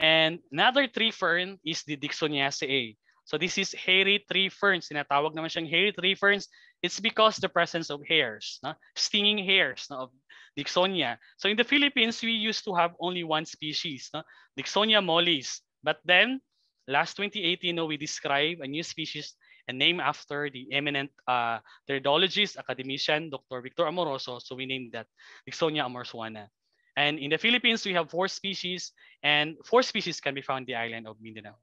And another tree fern is the Dicksoniaceae. So this is hairy tree ferns. Tinatawag naman siyang hairy tree ferns. It's because the presence of hairs, no? stinging hairs no? of Dicksonia. So in the Philippines, we used to have only one species, no? Dicksonia mollis. But then, last 2018, no, we describe a new species and named after the eminent uh, academician, Dr. Victor Amoroso. So we named that Dicksonia amorosoana. And in the Philippines, we have four species, and four species can be found in the island of Mindanao.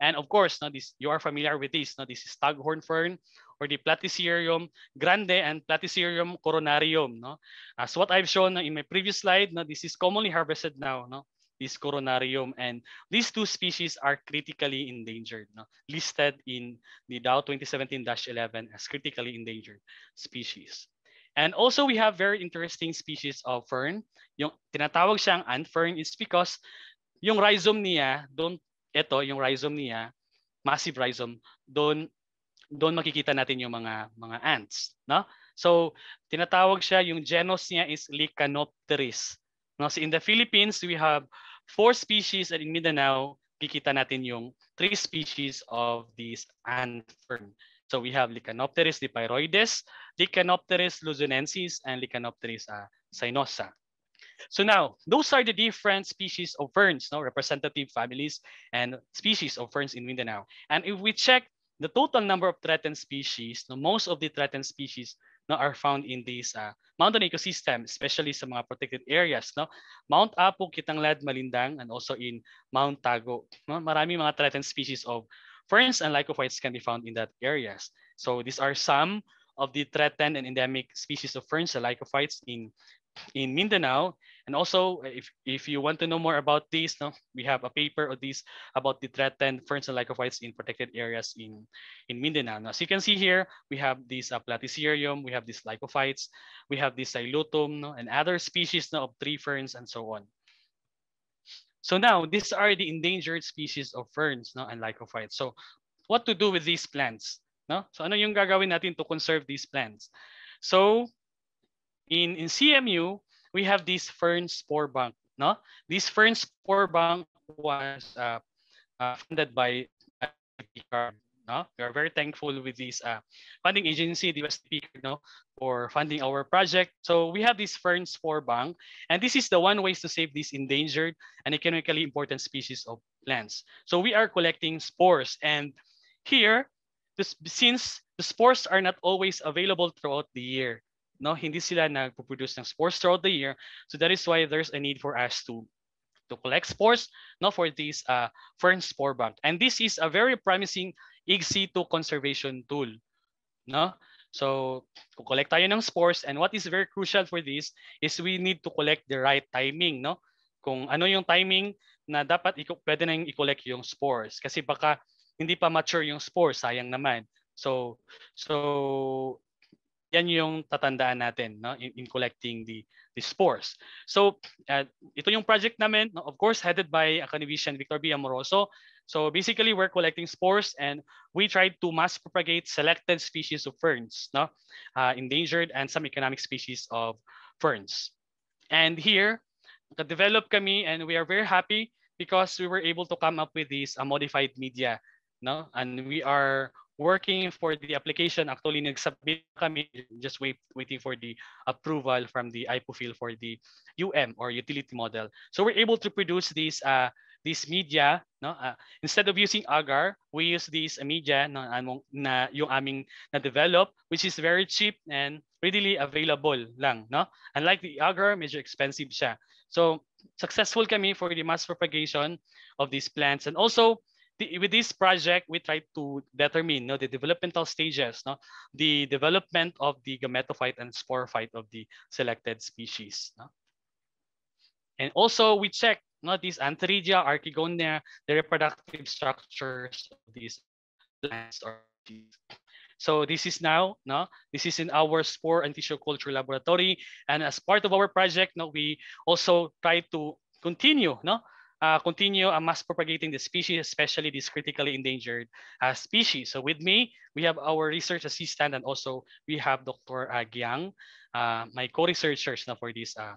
And of course, no, this, you are familiar with this. No, this is staghorn fern or the Platycerium grande and Platycerium coronarium. No? As what I've shown in my previous slide, no, this is commonly harvested now. No? This coronarium and these two species are critically endangered, no? listed in the Dow 2017-11 as critically endangered species. And also we have very interesting species of fern. Yung tinatawag siyang ant fern is because yung rhizome niya don't ito, yung rhizome niya, massive rhizome, doon doon makikita natin yung mga mga ants, no? So, tinatawag siya yung genus niya is Lycanopteris. No, so in the Philippines, we have four species and in Mindanao, kikita natin yung three species of these ant fern. So we have Lycanopteris dipyroides, Lycanopteris luzonensis, and Lycanopteris uh, cynosa. So now, those are the different species of ferns, no, representative families and species of ferns in Mindanao. And if we check the total number of threatened species, no, most of the threatened species no, are found in this uh, mountain ecosystem, especially sa mga protected areas. No? Mount Apo, Kitanglad, Malindang, and also in Mount Tago. No? Marami mga threatened species of ferns and lycophytes can be found in that areas. So these are some of the threatened and endemic species of ferns and lycophytes in in Mindanao. And also, if, if you want to know more about this, no, we have a paper of this about the threatened ferns and lycophytes in protected areas in, in Mindanao. Now, as you can see here, we have this uh, Platycerium, we have these lycophytes, we have this Psilotum, no, and other species no, of tree ferns and so on. So now, these are the endangered species of ferns no, and lycophytes. So what to do with these plants? No? So ano yung gagawin natin to conserve these plants? So in, in CMU, we have this fern spore bank. No, this fern spore bank was uh, uh, funded by no, we are very thankful with this uh, funding agency, the USDP, no, for funding our project. So we have this fern spore bank, and this is the one ways to save these endangered and economically important species of plants. So we are collecting spores, and here, this, since the spores are not always available throughout the year, no? Hindi sila nagpo-produce ng spores throughout the year. So that is why there's a need for us to to collect spores no? For this uh, fern spore bank. And this is a very promising ig situ conservation tool no? So collect tayo ng spores and what is very crucial for this is we need to collect the right timing no? Kung ano yung timing na dapat iko pwede nang i-collect yung spores kasi baka hindi pa mature yung spores sayang naman. So so yan yung tatandaan natin no in, in collecting the the spores. So uh, ito yung project namin no, of course headed by academician Victor B Amoroso. So basically we're collecting spores and we tried to mass propagate selected species of ferns no uh, endangered and some economic species of ferns. And here develop kami and we are very happy because we were able to come up with this uh, modified media no and we are working for the application. Actually, nagsubmit kami, just wait, waiting for the approval from the IPOFIL for the UM or utility model. So we're able to produce this uh, this media. No? Uh, instead of using agar, we use this media no, na yung aming na-develop, which is very cheap and readily available lang. No? Unlike the agar, medyo expensive siya. So successful kami for the mass propagation of these plants. And also, the, with this project, we try to determine no, the developmental stages, no, the development of the gametophyte and sporophyte of the selected species. No? And also we check no, these Antheridia, Archegonia, the reproductive structures of these plants or so this is now, no, this is in our spore and tissue culture laboratory. And as part of our project, no, we also try to continue, no, uh, continue uh, mass propagating the species, especially these critically endangered uh, species. So with me, we have our research assistant and also we have Dr. Uh, Giang, uh, my co-researchers now for this, uh,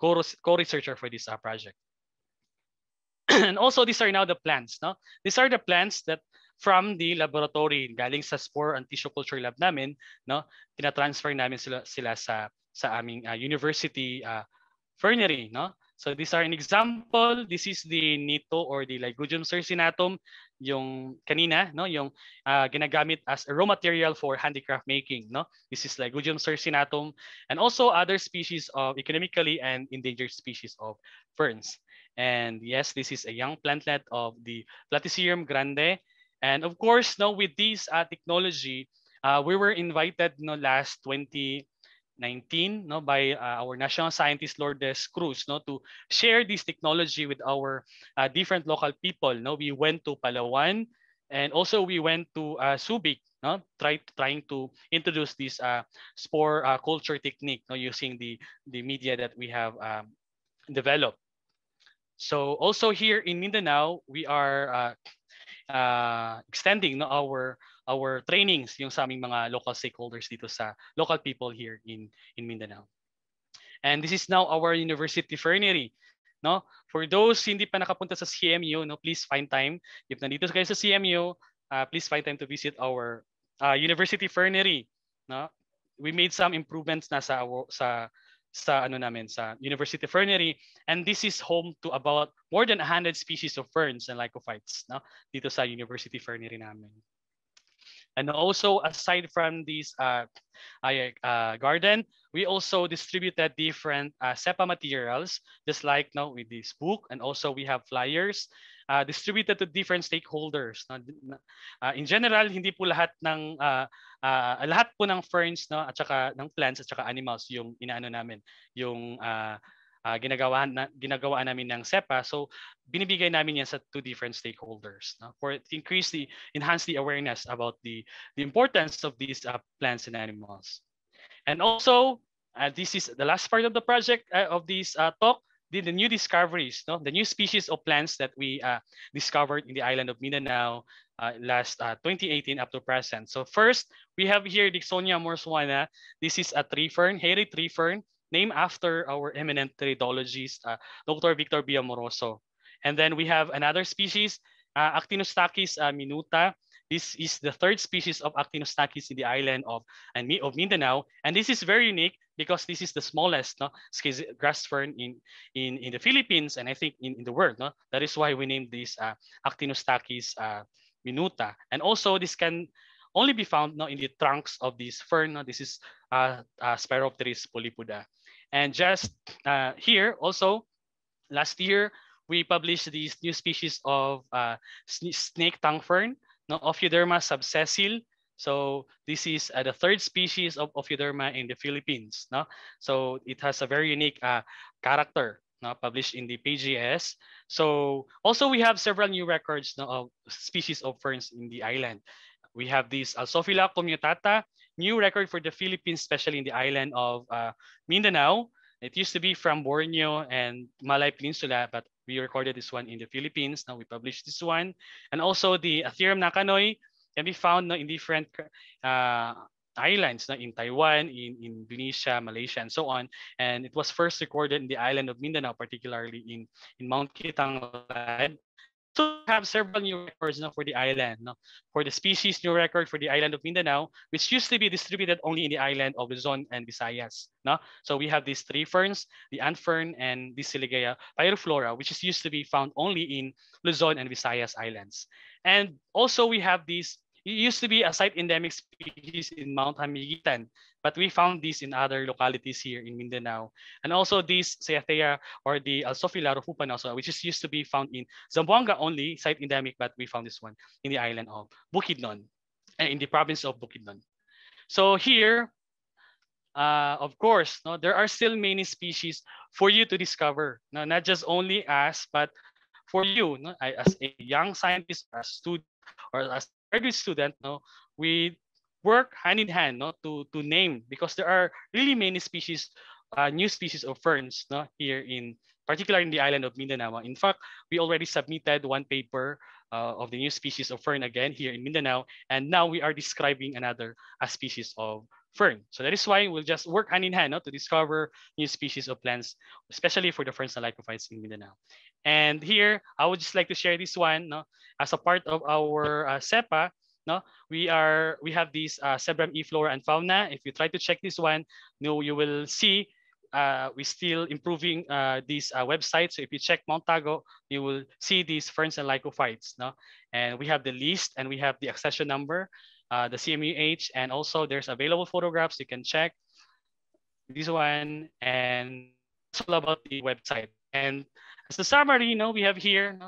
co-researcher for this uh, project. and also these are now the plants. No? These are the plants that from the laboratory, galing sa spore and tissue culture lab namin, no? tina-transfer namin sila, sila sa, sa aming uh, university uh, fernery. No? So these are an example. This is the nito or the Lygodium cercinatum, yung kanina, no, yung uh, ginagamit as a raw material for handicraft making, no. This is Lygodium cercinatum and also other species of economically and endangered species of ferns. And yes, this is a young plantlet of the Platycerium grande. And of course, no, with this uh, technology, uh, we were invited no last 20 19 no by uh, our national scientist Lourdes Cruz no to share this technology with our uh, different local people no. We went to Palawan and also we went to uh, Subic no try trying to introduce this uh, spore uh, culture technique no using the the media that we have um, developed. So also here in Mindanao we are uh, uh, extending no, our our trainings yung sa aming mga local stakeholders dito sa local people here in in Mindanao. And this is now our university fernery. No? For those hindi pa nakapunta sa CMU, no, please find time. If nandito kayo sa CMU, uh, please find time to visit our uh, university fernery. No? We made some improvements na sa sa sa ano namin sa University Fernery and this is home to about more than 100 species of ferns and lycophytes no dito sa University Fernery namin. And also aside from this uh, uh, garden, we also distributed different uh, CEPA materials, just like now with this book. And also we have flyers uh, distributed to different stakeholders. No? Uh, in general, hindi po lahat ng uh, uh, lahat po ng ferns no at saka ng plants at saka animals yung inaano namin, yung uh, uh, ginagawa na ginagawa namin ng CEPA. So binibigay namin yan sa two different stakeholders no? for increase the enhance the awareness about the the importance of these uh, plants and animals. And also uh, this is the last part of the project uh, of this uh, talk the, the new discoveries, no? the new species of plants that we uh, discovered in the island of Mindanao uh, last uh, 2018 up to present. So first, we have here Dicksonia amorosoana. This is a tree fern, hairy tree fern, named after our eminent pteridologist, uh, Dr. Victor B Amoroso. And then we have another species, uh, Actinostachys uh, minuta. This is the third species of Actinostachys in the island of, and of Mindanao. And this is very unique because this is the smallest no, grass fern in, in, in the Philippines and I think in, in the world. No? That is why we named this uh, Actinostachys uh, minuta. And also this can only be found no, in the trunks of this fern. No? This is uh, uh, Sphaeropteris polypoda. And just uh, here also, last year, we published these new species of uh, snake tongue fern no, Ophioderma subsessile. So this is uh, the third species of Ophioderma in the Philippines. No? So it has a very unique uh, character no, published in the PGS. So also we have several new records no, of species of ferns in the island. We have this Alsophila commutata, new record for the Philippines, especially in the island of uh, Mindanao. It used to be from Borneo and Malay Peninsula, but we recorded this one in the Philippines. Now we published this one. And also the Athyrium nakanoi can be found no, in different uh, islands no, in Taiwan, in, in Indonesia, Malaysia, and so on. And it was first recorded in the island of Mindanao, particularly in, in Mount Kitanglad to have several new records no, for the island. No? For the species new record for the island of Mindanao, which used to be distributed only in the island of Luzon and Visayas. No? So we have these three ferns, the ant fern and the Siligea pyriflora, which is used to be found only in Luzon and Visayas islands. And also we have these it used to be a site endemic species in Mount Hamiguitan, but we found these in other localities here in Mindanao. And also this Cyathea or the Alsophila rufopannosa, which is used to be found in Zamboanga only, site endemic, but we found this one in the island of Bukidnon, and in the province of Bukidnon. So here, uh, of course, no, there are still many species for you to discover. No, not just only us, but for you, no, as a young scientist, as student, or as graduate student, no, we work hand in hand no, to, to name because there are really many species, uh, new species of ferns no, here in particularly in the island of Mindanao. In fact, we already submitted one paper uh, of the new species of fern again here in Mindanao, and now we are describing another a species of fern. So that is why we'll just work hand in hand no, to discover new species of plants, especially for the ferns and lycophytes in Mindanao. And here, I would just like to share this one no, as a part of our uh, CEPA. No, we are we have this uh, CEBREM e flora and fauna. If you try to check this one, no, you will see uh, we're still improving uh, this uh, website. So if you check Mount Tago, you will see these ferns and lycophytes. No? And we have the list and we have the accession number, uh, the CMUH, and also there's available photographs you can check. This one, and it's all about the website. And as a summary, you know, we have here,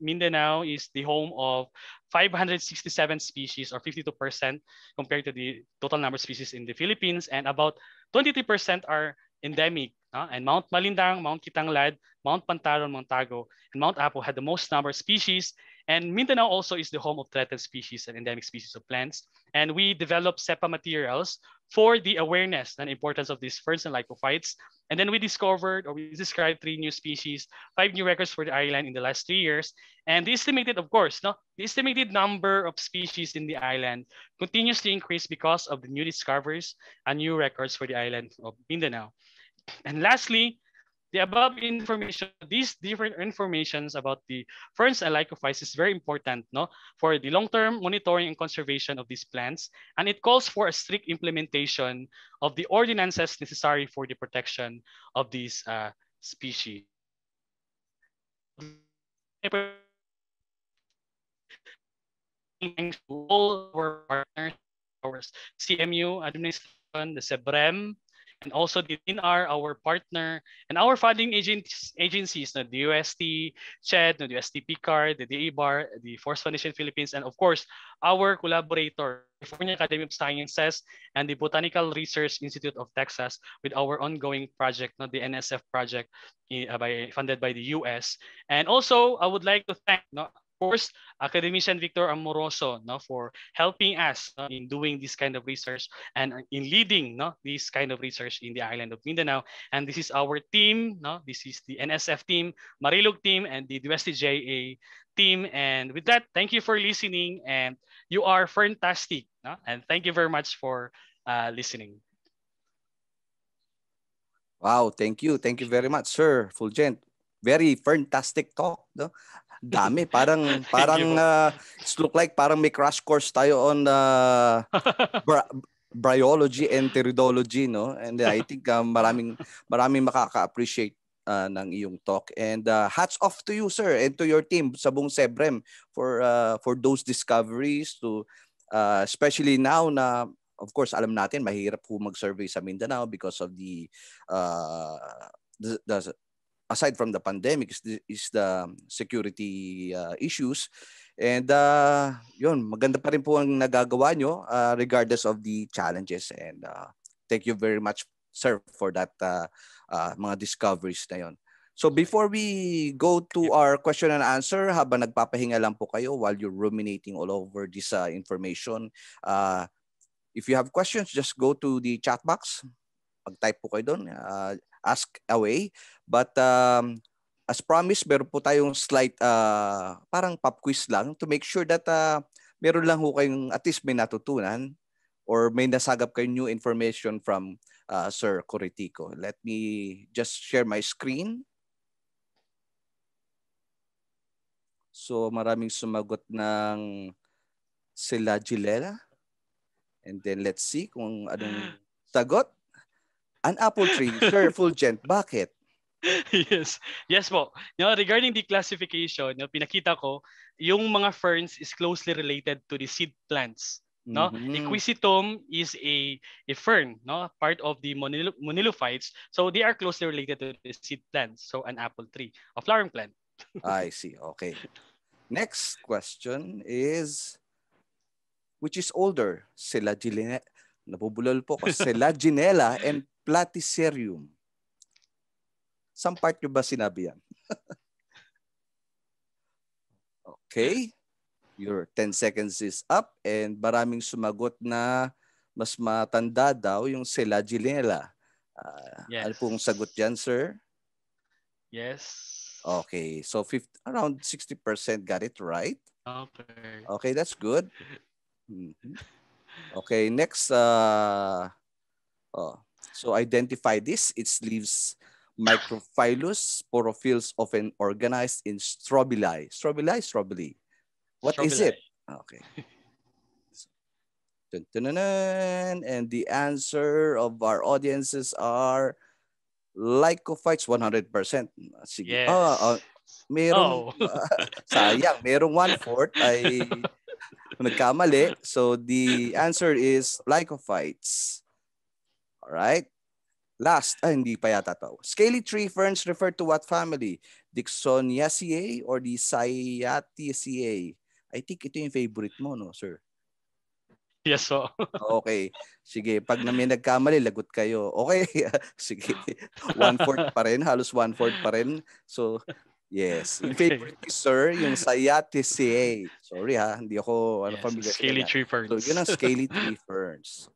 Mindanao is the home of 567 species or 52% compared to the total number of species in the Philippines. And about 23% are endemic. Uh, and Mount Malindang, Mount Kitanglad, Mount Pantaron, Mount Tago, and Mount Apo had the most number of species. And Mindanao also is the home of threatened species and endemic species of plants. And we develop CEPA materials for the awareness and importance of these ferns and lycophytes. And then we discovered or we described three new species, five new records for the island in the last three years. And the estimated, of course, no, the estimated number of species in the island continues to increase because of the new discoveries and new records for the island of Mindanao. And lastly, the above information, these different informations about the ferns and lycophytes is very important no, for the long-term monitoring and conservation of these plants. And it calls for a strict implementation of the ordinances necessary for the protection of these uh, species. All our partners, CMU administration, the CEBREM, and also the DENR, our partner, and our funding agents, agencies, the UST, CHED, the UST PCAARRD, the DABAR, the Forest Foundation Philippines, and of course, our collaborator, California Academy of Sciences and the Botanical Research Institute of Texas with our ongoing project, not the NSF project eh, by, funded by the US. And also, I would like to thank course, academician Victor Amoroso no, for helping us no, in doing this kind of research and in leading no, this kind of research in the island of Mindanao. And this is our team. No? This is the NSF team, Marilog team, and the USTJA team. And with that, thank you for listening. And you are fantastic. No? And thank you very much for uh, listening. Wow, thank you. Thank you very much, sir. Fulgent. Very fantastic talk. No? Dami, parang parang uh, it look like parang may crash course tayo on uh, bra- bryology and teridology, no? And uh, I think uh, maraming maraming makaka-appreciate uh, ng iyong talk. And uh, hats off to you, sir, and to your team sa buong Sebrem for uh, for those discoveries to uh, especially now na of course alam natin mahirap po mag-survey sa Mindanao because of the uh, the, the aside from the pandemic is the, is the security uh, issues and uh, yun maganda pa rin po ang nagagawa nyo uh, regardless of the challenges and uh, thank you very much sir for that uh, uh, mga discoveries na yon So before we go to our question and answer, habang nagpapahinga lang po kayo while you're ruminating all over this uh, information, uh, if you have questions, just go to the chat box. Pag-type po kayo doon. Uh, ask away. But um, as promised, meron po tayong slight uh, parang pop quiz lang to make sure that uh, meron lang ho kayong at least may natutunan or may nasagap kayong new information from uh, Sir Coritico. Let me just share my screen. So maraming sumagot ng sila Gilela. And then let's see kung anong sagot. An apple tree, Sir Fulgent, bakit? yes. Yes po. You know, regarding the classification, you know, pinakita ko, yung mga ferns is closely related to the seed plants. No, mm-hmm. Equisetum is a a fern, no, part of the monil- monilophytes. So they are closely related to the seed plants. So an apple tree, a flowering plant. I see. Okay. Next question is which is older, Selaginella, nabubulol po ko, Selaginella and Platycerium. Some part nyo ba sinabi yan? okay. Your 10 seconds is up and maraming sumagot na mas matanda daw yung Selaginella. Uh, yes. Ano pong sagot dyan, sir? Yes. Okay. So 50, around 60% got it right. Okay. Okay, that's good. Mm-hmm. Okay, next uh Oh, so identify this. Its leaves microphyllous sporophylls often organized in strobili. Strobili, strobili. What strobili. is it? Okay. Dun, dun, dun, dun. And the answer of our audiences are lycophytes 100%. Sige. Yes. Ah, uh, merong, oh. uh, sayang, merong one-fourth ay nagkamali. So the answer is lycophytes. All right. Last, ah, hindi pa yata to. Scaly tree ferns refer to what family? Dixoniaceae or the Cyatiaceae? I think ito yung favorite mo, no, sir? Yes, so. okay. Sige, pag na may nagkamali, lagot kayo. Okay. Sige. One-fourth pa rin. Halos one-fourth pa rin. So, yes. Okay. favorite sir, yung Sayaticeae. Sorry ha, hindi ako ano, yes, familiar. Scaly tree ferns. So, yun ang scaly tree ferns.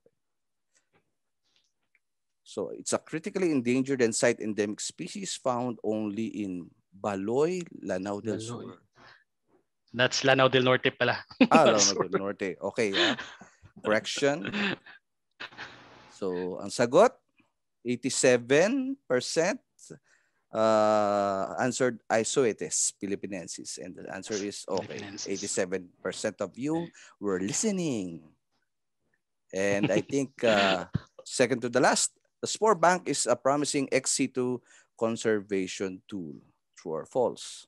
So, it's a critically endangered and site endemic species found only in Baloy, Lanao del Sur. That's Lanao del Norte pala. ah, Lanao del Norte. Okay. Yeah correction. So, ang sagot, 87% uh, answered Isoetes Philippinensis. And the answer is okay. 87% of you were listening. And I think uh, second to the last, the Spore Bank is a promising ex situ conservation tool. True or false?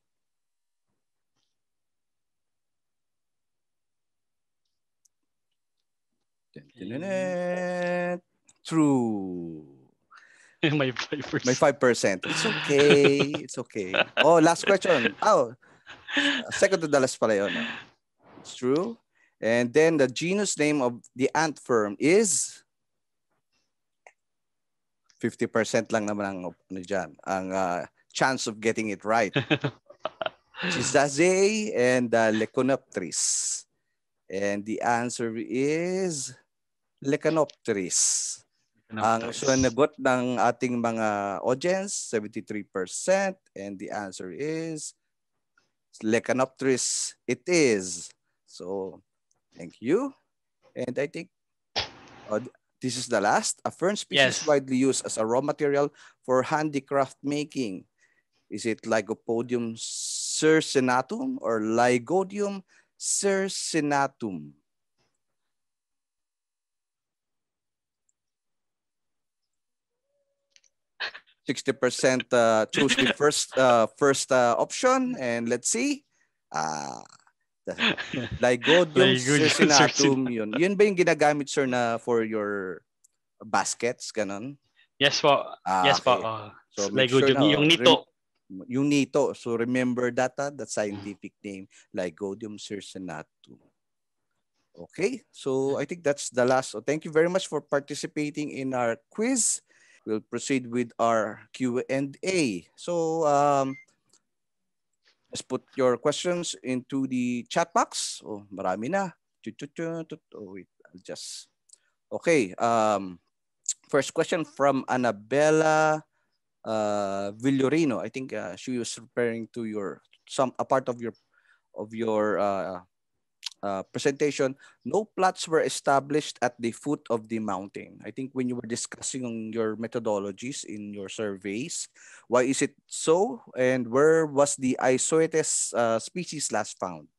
True. My 5%. My 5%. It's okay. It's okay. Oh, last question. Oh, second to the last pala yun. It's true. And then the genus name of the ant firm is 50% lang naman ang ano dyan, ang uh, chance of getting it right. Schizaea and uh, Lecanopteris. And the answer is Lecanopteris. Ang sunagot ng ating mga audience, 73%. And the answer is Lecanopteris it is. So, thank you. And I think uh, this is the last. A fern species yes. widely used as a raw material for handicraft making. Is it Lycopodium circinatum or Lygodium circinatum? 60% uh, choose the first uh, first uh, option and let's see. Uh, Lygodium circinatum yun. Yun ba yung ginagamit sir na for your baskets ganon? Yes po. Ah, yes okay. po. Uh, so Lygodium sure yung nito. Yung nito. So remember that uh, that scientific name Lygodium circinatum. Okay, so I think that's the last. So thank you very much for participating in our quiz we'll proceed with our Q&A. So um, let's put your questions into the chat box. Oh, marami na. Oh, wait, I'll just... Okay. Um, first question from Annabella uh, Villorino. I think uh, she was referring to your some a part of your of your uh, uh, presentation, no plots were established at the foot of the mountain. I think when you were discussing your methodologies in your surveys, why is it so? And where was the Isoetes uh, species last found?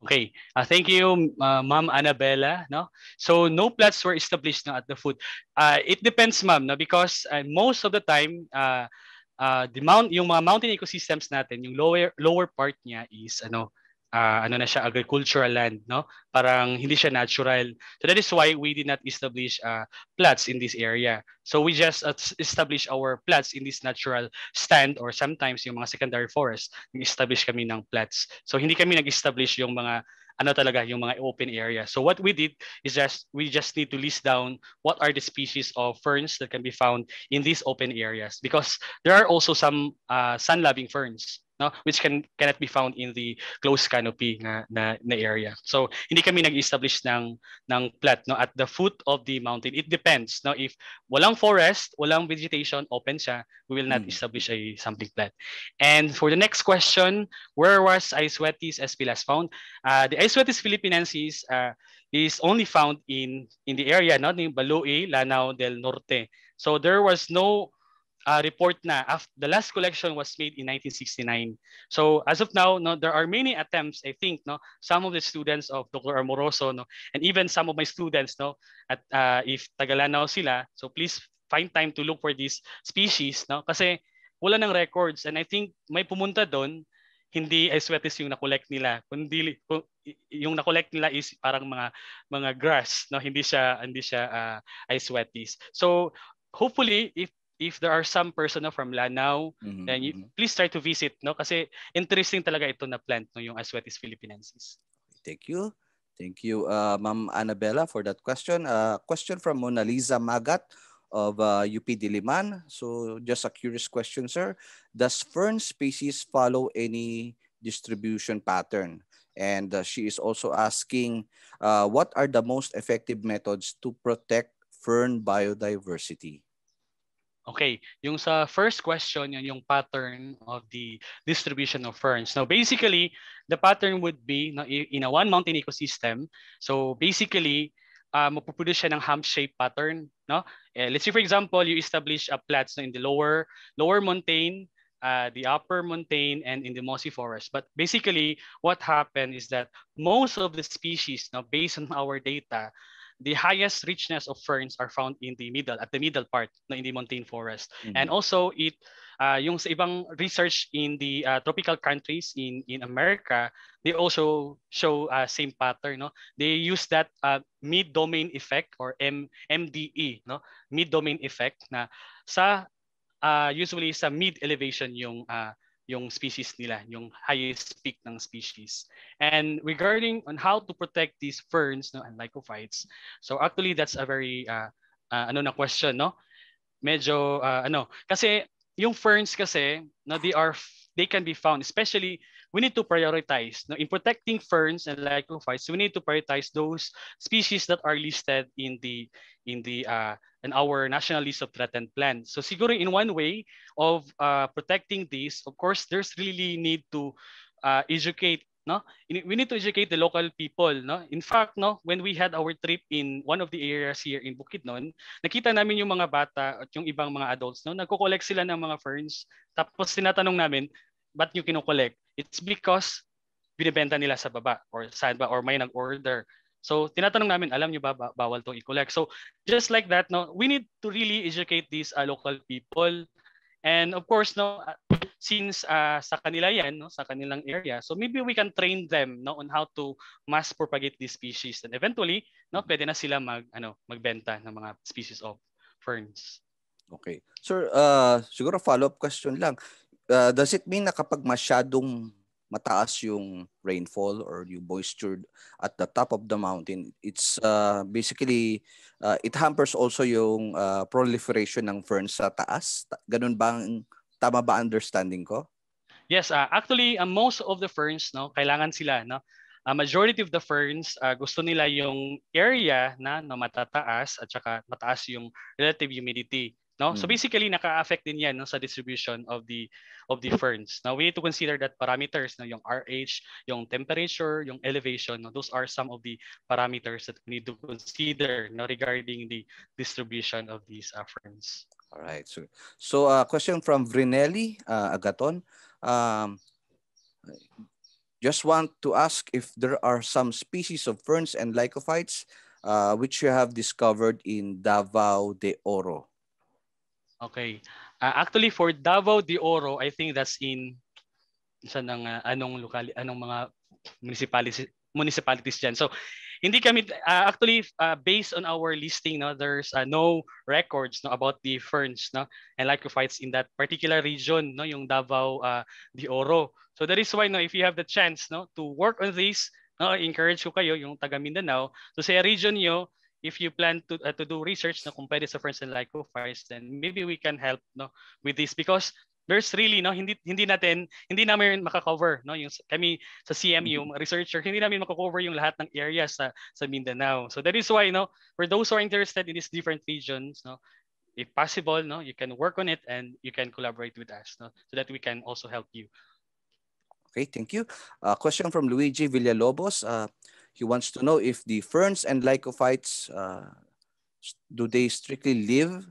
Okay, uh, thank you, uh, Ma'am Annabella. No, so no plots were established no, at the foot. Uh, it depends, Ma'am, no, because uh, most of the time, uh, uh, the mount, yung mga mountain ecosystems natin, yung lower lower part niya is ano, uh, ano na siya agricultural land no? Parang hindi siya natural. So that is why we did not establish uh, plots in this area. So we just establish our plots in this natural stand or sometimes yung mga secondary forest nag-establish kami ng plots. So hindi kami nag-establish yung mga ano talaga yung mga open area. So what we did is just we just need to list down what are the species of ferns that can be found in these open areas. Because there are also some uh, sun-loving ferns no? Which can cannot be found in the closed canopy na, na, na area. So hindi kami nag-establish ng ng plat no? At the foot of the mountain it depends no? If walang forest walang vegetation open siya we will not mm. establish a sampling plat. And for the next question where was Aiswetis espilas found? Uh, the Aiswetis philippinensis uh, is only found in in the area no? In Baloi Lanao del Norte. So there was no uh, report na after the last collection was made in 1969. So as of now, no, there are many attempts. I think, no, some of the students of Dr. Amoroso, no, and even some of my students, no, at uh, if Tagalanao sila, so please find time to look for these species, no, kasi wala ng records, and I think may pumunta doon, hindi Aeswetis yung na-collect nila, kundi yung na-collect nila is parang mga mga grass, no, hindi siya hindi siya uh, Aeswetis. So hopefully if if there are some person no, from Lanao, mm-hmm. then you, mm-hmm. please try to visit, no? Kasi interesting talaga ito na plant, no, yung Isoetes philippinensis. Thank you. Thank you, uh, Ma'am Annabella, for that question. Uh, question from Mona Lisa Magat of uh, UP Diliman. So just a curious question, sir. Does fern species follow any distribution pattern? And uh, she is also asking, uh, what are the most effective methods to protect fern biodiversity? Okay, yung sa first question, yun yung pattern of the distribution of ferns. Now, basically, the pattern would be in a one mountain ecosystem. So basically, uh, mapuproduce siya ng hump-shaped pattern. No? Uh, let's say, for example, you establish a plats in the lower lower mountain, uh, the upper mountain, and in the mossy forest. But basically, what happened is that most of the species, no, based on our data, the highest richness of ferns are found in the middle, at the middle part na in the montane forest. Mm-hmm. And also it, uh, yung sa ibang research in the uh, tropical countries in, in America, they also show uh, same pattern. No? They use that uh, mid-domain effect or M MDE, no? mid-domain effect na sa uh, usually sa mid-elevation yung uh, yung species nila, yung highest peak ng species. And regarding on how to protect these ferns no, and lycophytes, so actually that's a very uh, uh, ano na question, no? Medyo uh, ano, kasi yung ferns kasi, no, they are they can be found, especially we need to prioritize. No, in protecting ferns and lycophytes, we need to prioritize those species that are listed in the in the uh, in our national list of threatened plants. So siguro in one way of uh, protecting this, of course, there's really need to uh, educate no? We need to educate the local people no? In fact no when we had our trip in one of the areas here in Bukidnon nakita namin yung mga bata at yung ibang mga adults no? Nagko-collect sila ng mga ferns. Tapos tinatanong namin ba't niyo kino-collect? It's because binebenta nila sa baba or saan ba or may nag-order So tinatanong namin, alam niyo ba bawal tong i-collect? So just like that, no, we need to really educate these uh, local people. And of course, no, uh, since uh, sa kanila yan, no, sa kanilang area, so maybe we can train them no, on how to mass propagate these species. And eventually, no, pwede na sila mag, ano, magbenta ng mga species of ferns. Okay. Sir, uh, siguro follow-up question lang. Uh, does it mean na kapag masyadong mataas yung rainfall or yung moisture at the top of the mountain, it's uh, basically, uh, it hampers also yung uh, proliferation ng ferns sa taas. Ganun ba ang, tama ba understanding ko? Yes, uh, actually, uh, most of the ferns, no, kailangan sila, no, uh, majority of the ferns uh, gusto nila yung area na no, matataas at saka mataas yung relative humidity no? So mm. basically naka-affect din yan no, sa distribution of the of the ferns. Now we need to consider that parameters no yung RH yung temperature yung elevation no those are some of the parameters that we need to consider no regarding the distribution of these uh, ferns. All right so so a uh, question from Vrinelli uh, Agaton. Um, just want to ask if there are some species of ferns and lycophytes uh, which you have discovered in Davao de Oro Okay. Uh, actually for Davao de Oro, I think that's in sa ng uh, anong lokal anong mga municipalities municipalities diyan. So hindi kami uh, actually uh, based on our listing no there's uh, no records no about the ferns no and lycophytes in that particular region no yung Davao uh, de Oro. So that is why no if you have the chance no to work on this no encourage ko kayo yung taga Mindanao so sa region niyo if you plan to uh, to do research na kung pwede sa ferns and lycophytes, then maybe we can help no with this because there's really no hindi hindi natin hindi namin makakover no yung kami sa CMU mm-hmm. researcher hindi namin makakover yung lahat ng areas sa sa Mindanao. So that is why no for those who are interested in these different regions no if possible no you can work on it and you can collaborate with us no so that we can also help you. Okay, thank you. Uh, question from Luigi Villalobos. Uh, he wants to know if the ferns and lycophytes, uh, do they strictly live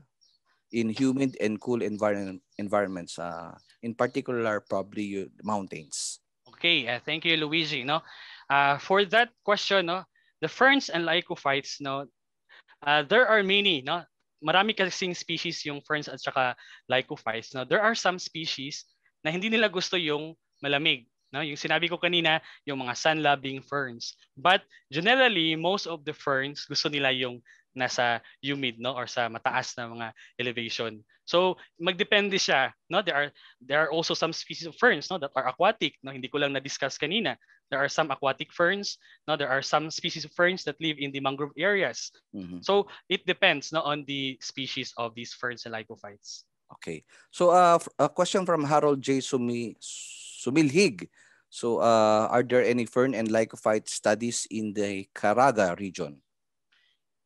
in humid and cool environment, environments, uh, in particular probably mountains? Okay, uh, thank you, Luigi. No, uh, for that question, no, the ferns and lycophytes, no, uh, there are many, no, marami kasing species yung ferns at saka lycophytes. No, there are some species na hindi nila gusto yung malamig. No, yung sinabi ko kanina, yung mga sun-loving ferns. But generally, most of the ferns gusto nila yung nasa humid no or sa mataas na mga elevation. So magdepende siya, no? There are there are also some species of ferns no that are aquatic, no? Hindi ko lang na-discuss kanina. There are some aquatic ferns, no? There are some species of ferns that live in the mangrove areas. Mm-hmm. So it depends no on the species of these ferns and lycophytes. Okay. So uh, a question from Harold J. Sumi Sumilhig. So uh, are there any fern and lycophyte studies in the Caraga region?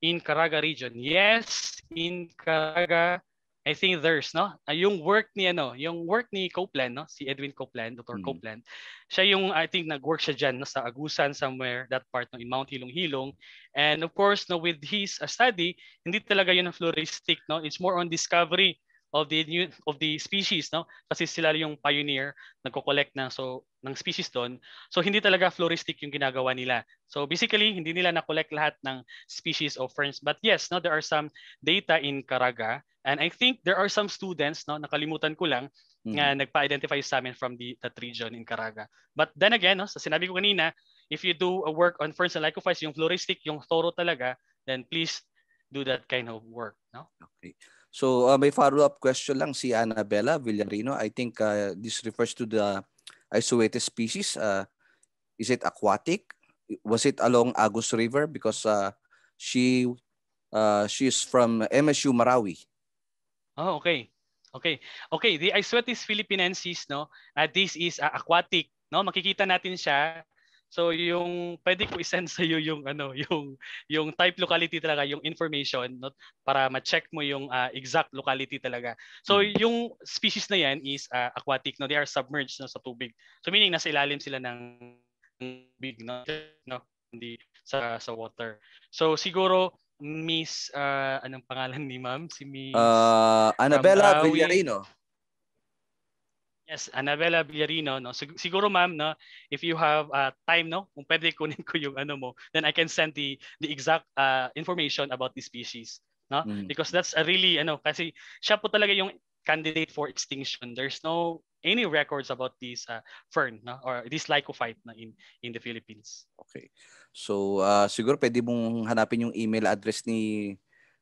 In Caraga region, yes. In Caraga, I think there's, no? Uh, yung work ni, ano, yung work ni Copeland, no? Si Edwin Copeland, Dr. Mm-hmm. Copeland. Siya yung, I think, nag-work siya dyan, no? Sa Agusan somewhere, that part, no? In Mount Hilong-Hilong. And of course, no, with his uh, study, hindi talaga yun ang floristic, no? It's more on discovery of the new of the species no? Kasi sila yung pioneer nagko-collect ng so ng species doon. So hindi talaga floristic yung ginagawa nila. So basically hindi nila na-collect lahat ng species of ferns. But yes no there are some data in Caraga. And I think there are some students no nakalimutan ko lang mm-hmm. nga nagpa-identify sa amin from the that region in Caraga. But then again no sa sinabi ko kanina if you do a work on ferns and lycophytes yung floristic yung thorough talaga then please do that kind of work no? Okay So uh, may follow-up question lang si Annabella Villarino. I think uh, this refers to the isolated species. Uh, is it aquatic? Was it along Agus River? Because uh, she uh, she's from MSU Marawi. Oh, okay. Okay. Okay, the Isoetes philippinensis, no? Uh, this is uh, aquatic, no? Makikita natin siya So yung pwede ko i-send sa iyo yung ano, yung yung type locality talaga, yung information no, para ma-check mo yung uh, exact locality talaga. So hmm. yung species na yan is uh, aquatic, no, they are submerged no, sa tubig. So meaning nasa ilalim sila ng big no, no hindi sa sa water. So siguro Miss uh, anong pangalan ni Ma'am? Si Miss uh, Annabella Villarino. Yes, Annabella Villarino, no. Sig- siguro ma'am, no, if you have uh, time, no, kung pwede kunin ko yung ano mo, then I can send the the exact uh, information about the species, no? Mm. Because that's a really ano kasi siya po talaga yung candidate for extinction. There's no any records about this uh, fern, no, or this lycophyte na in in the Philippines. Okay. So, uh, siguro pwede mong hanapin yung email address ni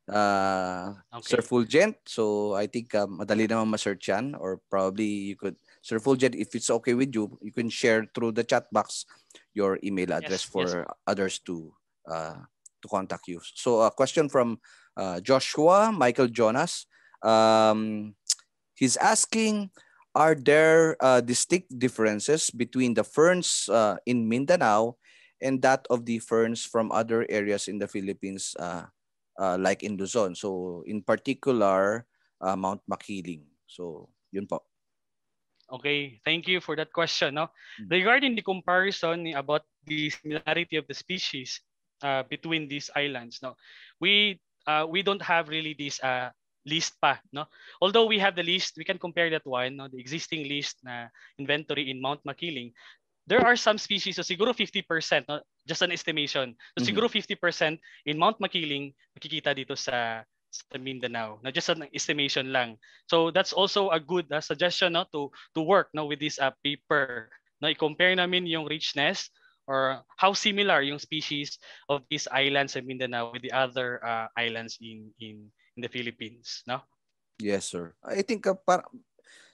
uh, okay. Sir Fulgent. So I think uh, madali naman ma-search yan or probably you could, Sir Fulgent, if it's okay with you, you can share through the chat box your email address yes, for yes. others to uh, to contact you. So a question from uh, Joshua Michael Jonas. Um, he's asking, are there uh, distinct differences between the ferns uh, in Mindanao and that of the ferns from other areas in the Philippines uh, like in Luzon. So in particular, uh, Mount Makiling. So yun po. Okay, thank you for that question. No? Mm-hmm. Regarding the comparison about the similarity of the species uh, between these islands, no, we uh, we don't have really this uh, list pa, no. Although we have the list, we can compare that one, no, the existing list na inventory in Mount Makiling there are some species, so siguro 50%, no? just an estimation. So mm-hmm. siguro 50% in Mount Makiling, makikita dito sa sa Mindanao. Na just an estimation lang. So that's also a good uh, suggestion no to to work no with this uh, paper. No i-compare namin yung richness or how similar yung species of these islands in Mindanao with the other uh, islands in in in the Philippines, no? Yes, sir. I think uh, para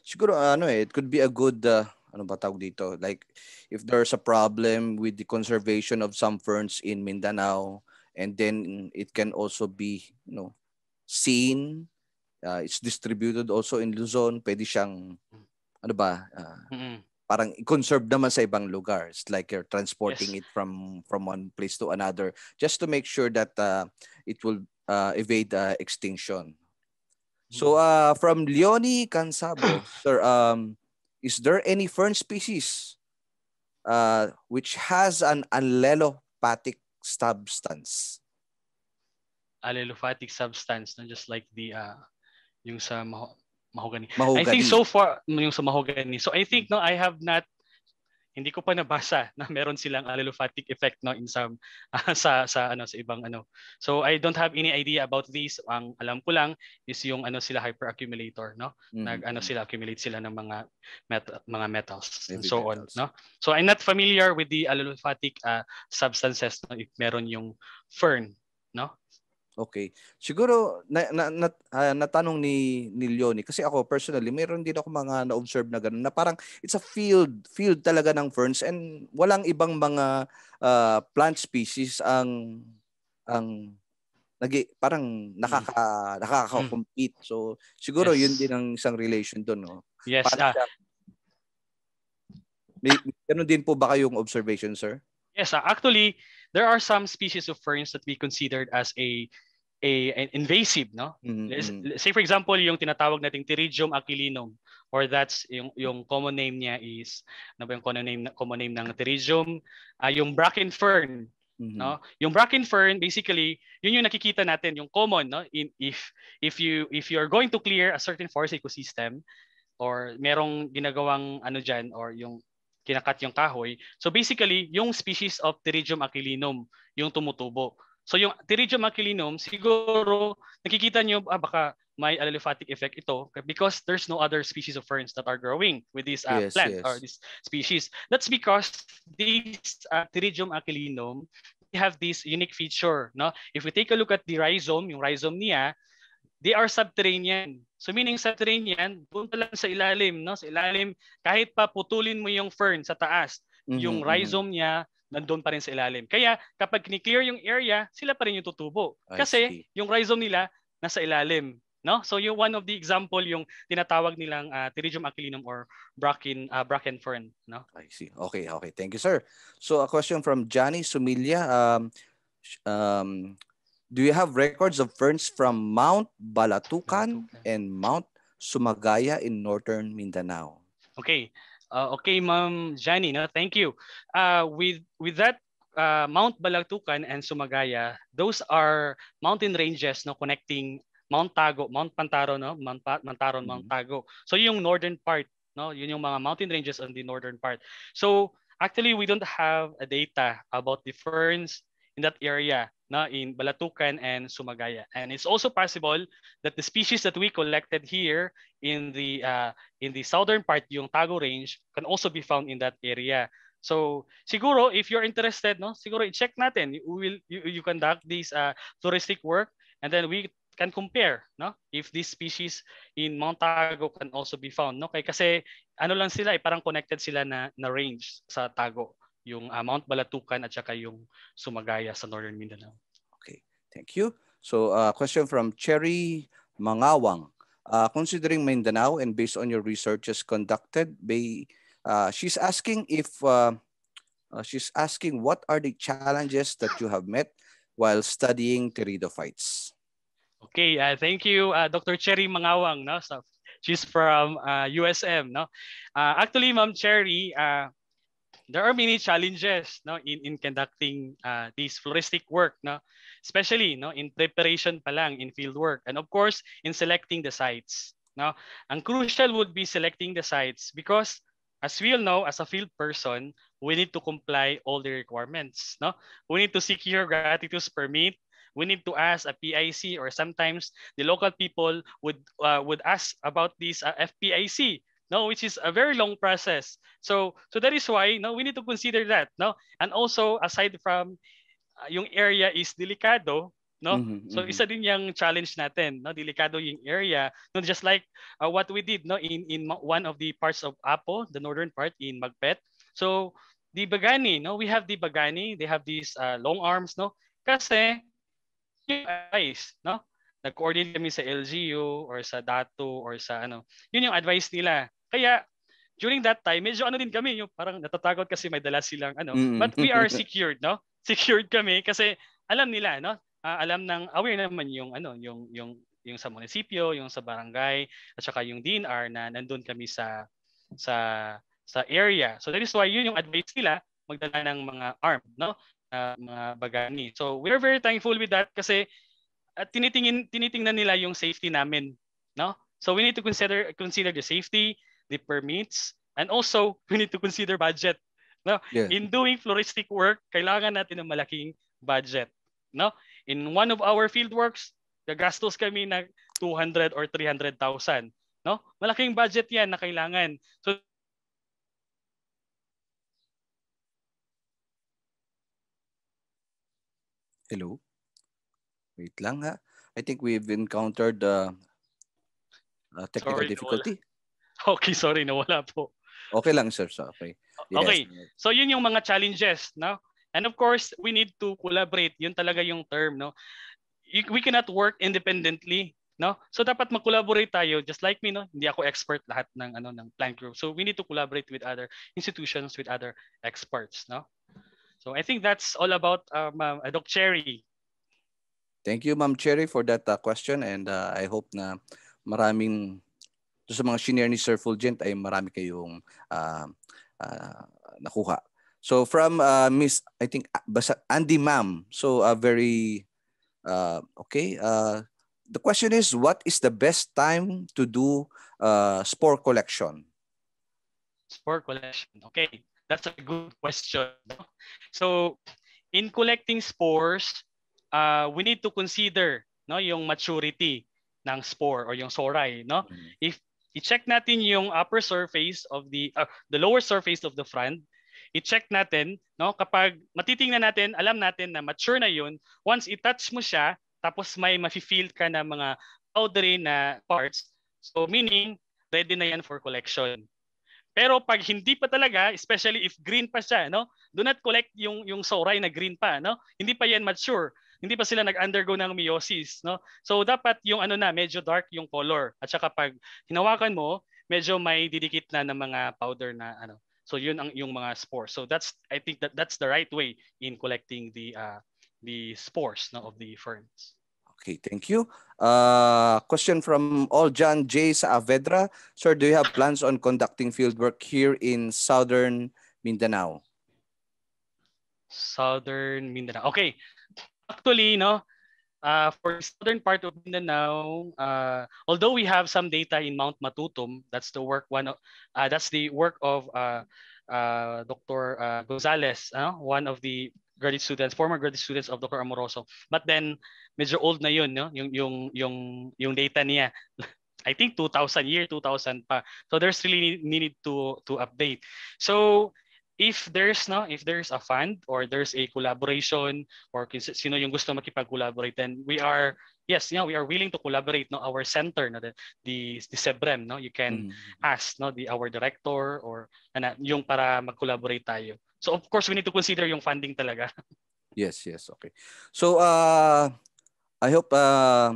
siguro ano eh it could be a good uh, ano ba tawag dito? Like if there's a problem with the conservation of some ferns in Mindanao and then it can also be, you know, seen uh, it's distributed also in Luzon, pwede siyang ano ba uh, mm-hmm. parang conserve naman sa ibang lugar it's like you're transporting yes. it from from one place to another just to make sure that uh, it will uh, evade uh, extinction so mm-hmm. uh from Leonie Cansabo sir um is there any fern species uh which has an allelopathic substance allelopathic substance no just like the uh yung sa mahogany. mahogany. I think so far yung sa mahogany. So I think no I have not hindi ko pa nabasa na meron silang allelopathic effect no in some uh, sa sa ano sa ibang ano. So I don't have any idea about this. Ang alam ko lang is yung ano sila hyperaccumulator no. Mm-hmm. Nag ano sila accumulate sila ng mga met- mga metals and so metals. on no. So I'm not familiar with the allelopathic uh, substances no if meron yung fern no Okay. Siguro na, na, na uh, natanong ni ni Leonie kasi ako personally mayroon din ako mga na-observe na ganun na parang it's a field field talaga ng ferns and walang ibang mga uh, plant species ang ang nagi parang nakaka mm. nakaka-compete. So siguro yes. yun din ang isang relation doon no. Yes. Uh, may, ganun din po ba kayong observation, sir? Yes, uh, actually there are some species of ferns that we considered as a a an invasive no mm-hmm. say for example yung tinatawag nating Pteridgium aquilinum or that's yung yung common name niya is ano ba yung common name common name ng Pteridgium uh, yung bracken fern mm-hmm. no yung bracken fern basically yun yung nakikita natin yung common no in if if you if you are going to clear a certain forest ecosystem or merong ginagawang ano diyan or yung kinakat yung kahoy. So basically, yung species of Pteridgium aquilinum yung tumutubo. So yung Pteridgium aquilinum, siguro nakikita niyo ah, baka may allelopathic effect ito because there's no other species of ferns that are growing with this uh, yes, plant yes. or this species. That's because this uh, Pteridgium aquilinum have this unique feature. No? If we take a look at the rhizome, yung rhizome niya, they are subterranean. So meaning subterranean, punta lang sa ilalim. No? Sa ilalim, kahit pa putulin mo yung fern sa taas, mm-hmm, yung mm-hmm. rhizome mm-hmm. niya, nandun pa rin sa ilalim. Kaya kapag kini-clear yung area, sila pa rin yung tutubo. Kasi yung rhizome nila nasa ilalim. No? So yung one of the example yung tinatawag nilang uh, Pteridgium aquilinum or bracken uh, bracken fern, no? I see. Okay, okay. Thank you, sir. So a question from Johnny Sumilia. Um, um, do you have records of ferns from Mount Balatucan and Mount Sumagaya in northern Mindanao? Okay. Uh, okay, Ma'am Jani, no, thank you. Uh, with with that uh, Mount Balagtukan and Sumagaya, those are mountain ranges no connecting Mount Tago, Mount Pantaro, no, Mount pa- Mantaron, mm-hmm. Mount Tago. So yung northern part, no, yun yung mga mountain ranges on the northern part. So actually we don't have a data about the ferns in that area na in Balatukan and Sumagaya. And it's also possible that the species that we collected here in the uh, in the southern part, yung Tago Range, can also be found in that area. So siguro if you're interested, no, siguro i-check natin. You will you, you conduct this uh, touristic work and then we can compare no if this species in Mount Tago can also be found no kasi ano lang sila eh, parang connected sila na na range sa Tago yung uh, Mount Balatukan at saka yung Sumagaya sa Northern Mindanao. Okay, thank you. So uh, question from Cherry Mangawang. Uh, considering Mindanao and based on your researches conducted, by, uh, she's asking if uh, uh, she's asking what are the challenges that you have met while studying pteridophytes. Okay, uh, thank you, uh, Dr. Cherry Mangawang. No, so she's from uh, USM. No, uh, actually, Ma'am Cherry, uh, there are many challenges no in in conducting uh, this floristic work no especially no in preparation pa lang in field work. And of course in selecting the sites no. Ang crucial would be selecting the sites because as we all know as a field person we need to comply all the requirements no. We need to secure gratuitous permit we need to ask a PIC or sometimes the local people would uh, would ask about this uh, FPIC no which is a very long process. So so that is why no we need to consider that no? And also aside from uh, yung area is delikado no? Mm-hmm, so mm-hmm. isa din yung challenge natin no? Delikado yung area. No just like uh, what we did no? In in one of the parts of Apo the northern part in Magpet. So the Bagani no? We have the Bagani. They have these uh, long arms no? Kasi yung ice no? Nag-coordinate kami sa LGU or sa DATO or sa ano. Yun yung advice nila kaya during that time, medyo ano din kami, yung parang natatakot kasi may dala silang ano. Mm-hmm. But we are secured, no? Secured kami kasi alam nila, no? Uh, alam ng aware naman yung ano, yung yung yung sa munisipyo, yung sa barangay, at saka yung DNR na nandun kami sa sa sa area. So that is why yun yung advice nila magdala ng mga arm, no? Uh, mga bagani. So we're very thankful with that kasi at tinitingin tinitingnan nila yung safety namin, no? So we need to consider consider the safety, the permits, and also we need to consider budget. No? Yeah. In doing floristic work, kailangan natin ng malaking budget. No? In one of our field works, gagastos kami ng 200 or 300,000. No? Malaking budget 'yan na kailangan. So Hello? Wait lang ha. I think we've encountered uh, uh, technical sorry, difficulty. Nawala. Okay, sorry, nawala po. Okay lang, sir. So, okay. Yes. Okay. So, yun yung mga challenges, no? And of course, we need to collaborate. Yun talaga yung term, no? We cannot work independently, no? So dapat mag-collaborate tayo just like me, no? Hindi ako expert lahat ng ano ng plant group. So we need to collaborate with other institutions, with other experts, no? So I think that's all about um, uh, Doc Cherry. Thank you, Ma'am Cherry, for that uh, question. And uh, I hope na maraming sa mga senior ni Sir Fulgent ay marami kayong uh, uh, nakuha. So from uh, Miss, I think, basta Andy Ma'am. So uh, very, uh, okay. Uh, the question is, what is the best time to do uh, spore collection? Spore collection. Okay. That's a good question. So, in collecting spores, uh, we need to consider no yung maturity ng spore or yung soray no mm-hmm. if i-check natin yung upper surface of the uh, the lower surface of the frond i-check natin no kapag matitingnan natin alam natin na mature na yun once i-touch mo siya tapos may mafi-feel ka na mga powdery na parts so meaning ready na yan for collection pero pag hindi pa talaga, especially if green pa siya, no? Do not collect yung yung soray na green pa, no? Hindi pa yan mature. Hindi pa sila nag-undergo ng meiosis, no? So dapat yung ano na, medyo dark yung color. At saka pag hinawakan mo, medyo may didikit na ng mga powder na ano. So yun ang yung mga spores. So that's I think that that's the right way in collecting the uh, the spores no, of the ferns. Okay, thank you. Uh, question from Oljan J. Saavedra. Sir, do you have plans on conducting fieldwork here in Southern Mindanao? Southern Mindanao. Okay. Actually, no, uh, for southern part of Mindanao, uh, although we have some data in Mount Matutum, that's the work one uh, that's the work of uh, uh, Dr. Uh, Gonzalez, uh, one of the graduate students, former graduate students of Dr. Amoroso. But then medyo old na yun, no? Yung yung yung yung data niya. I think 2000 year 2000 pa. So there's really need to to update. So if there's no if there's a fund or there's a collaboration or sino yung gusto makipag-collaborate then we are yes you know, we are willing to collaborate no our center no the the, the SEBREM no you can mm-hmm. ask no the our director or ano, yung para mag-collaborate tayo So of course we need to consider yung funding talaga. yes, yes, okay. So uh I hope uh,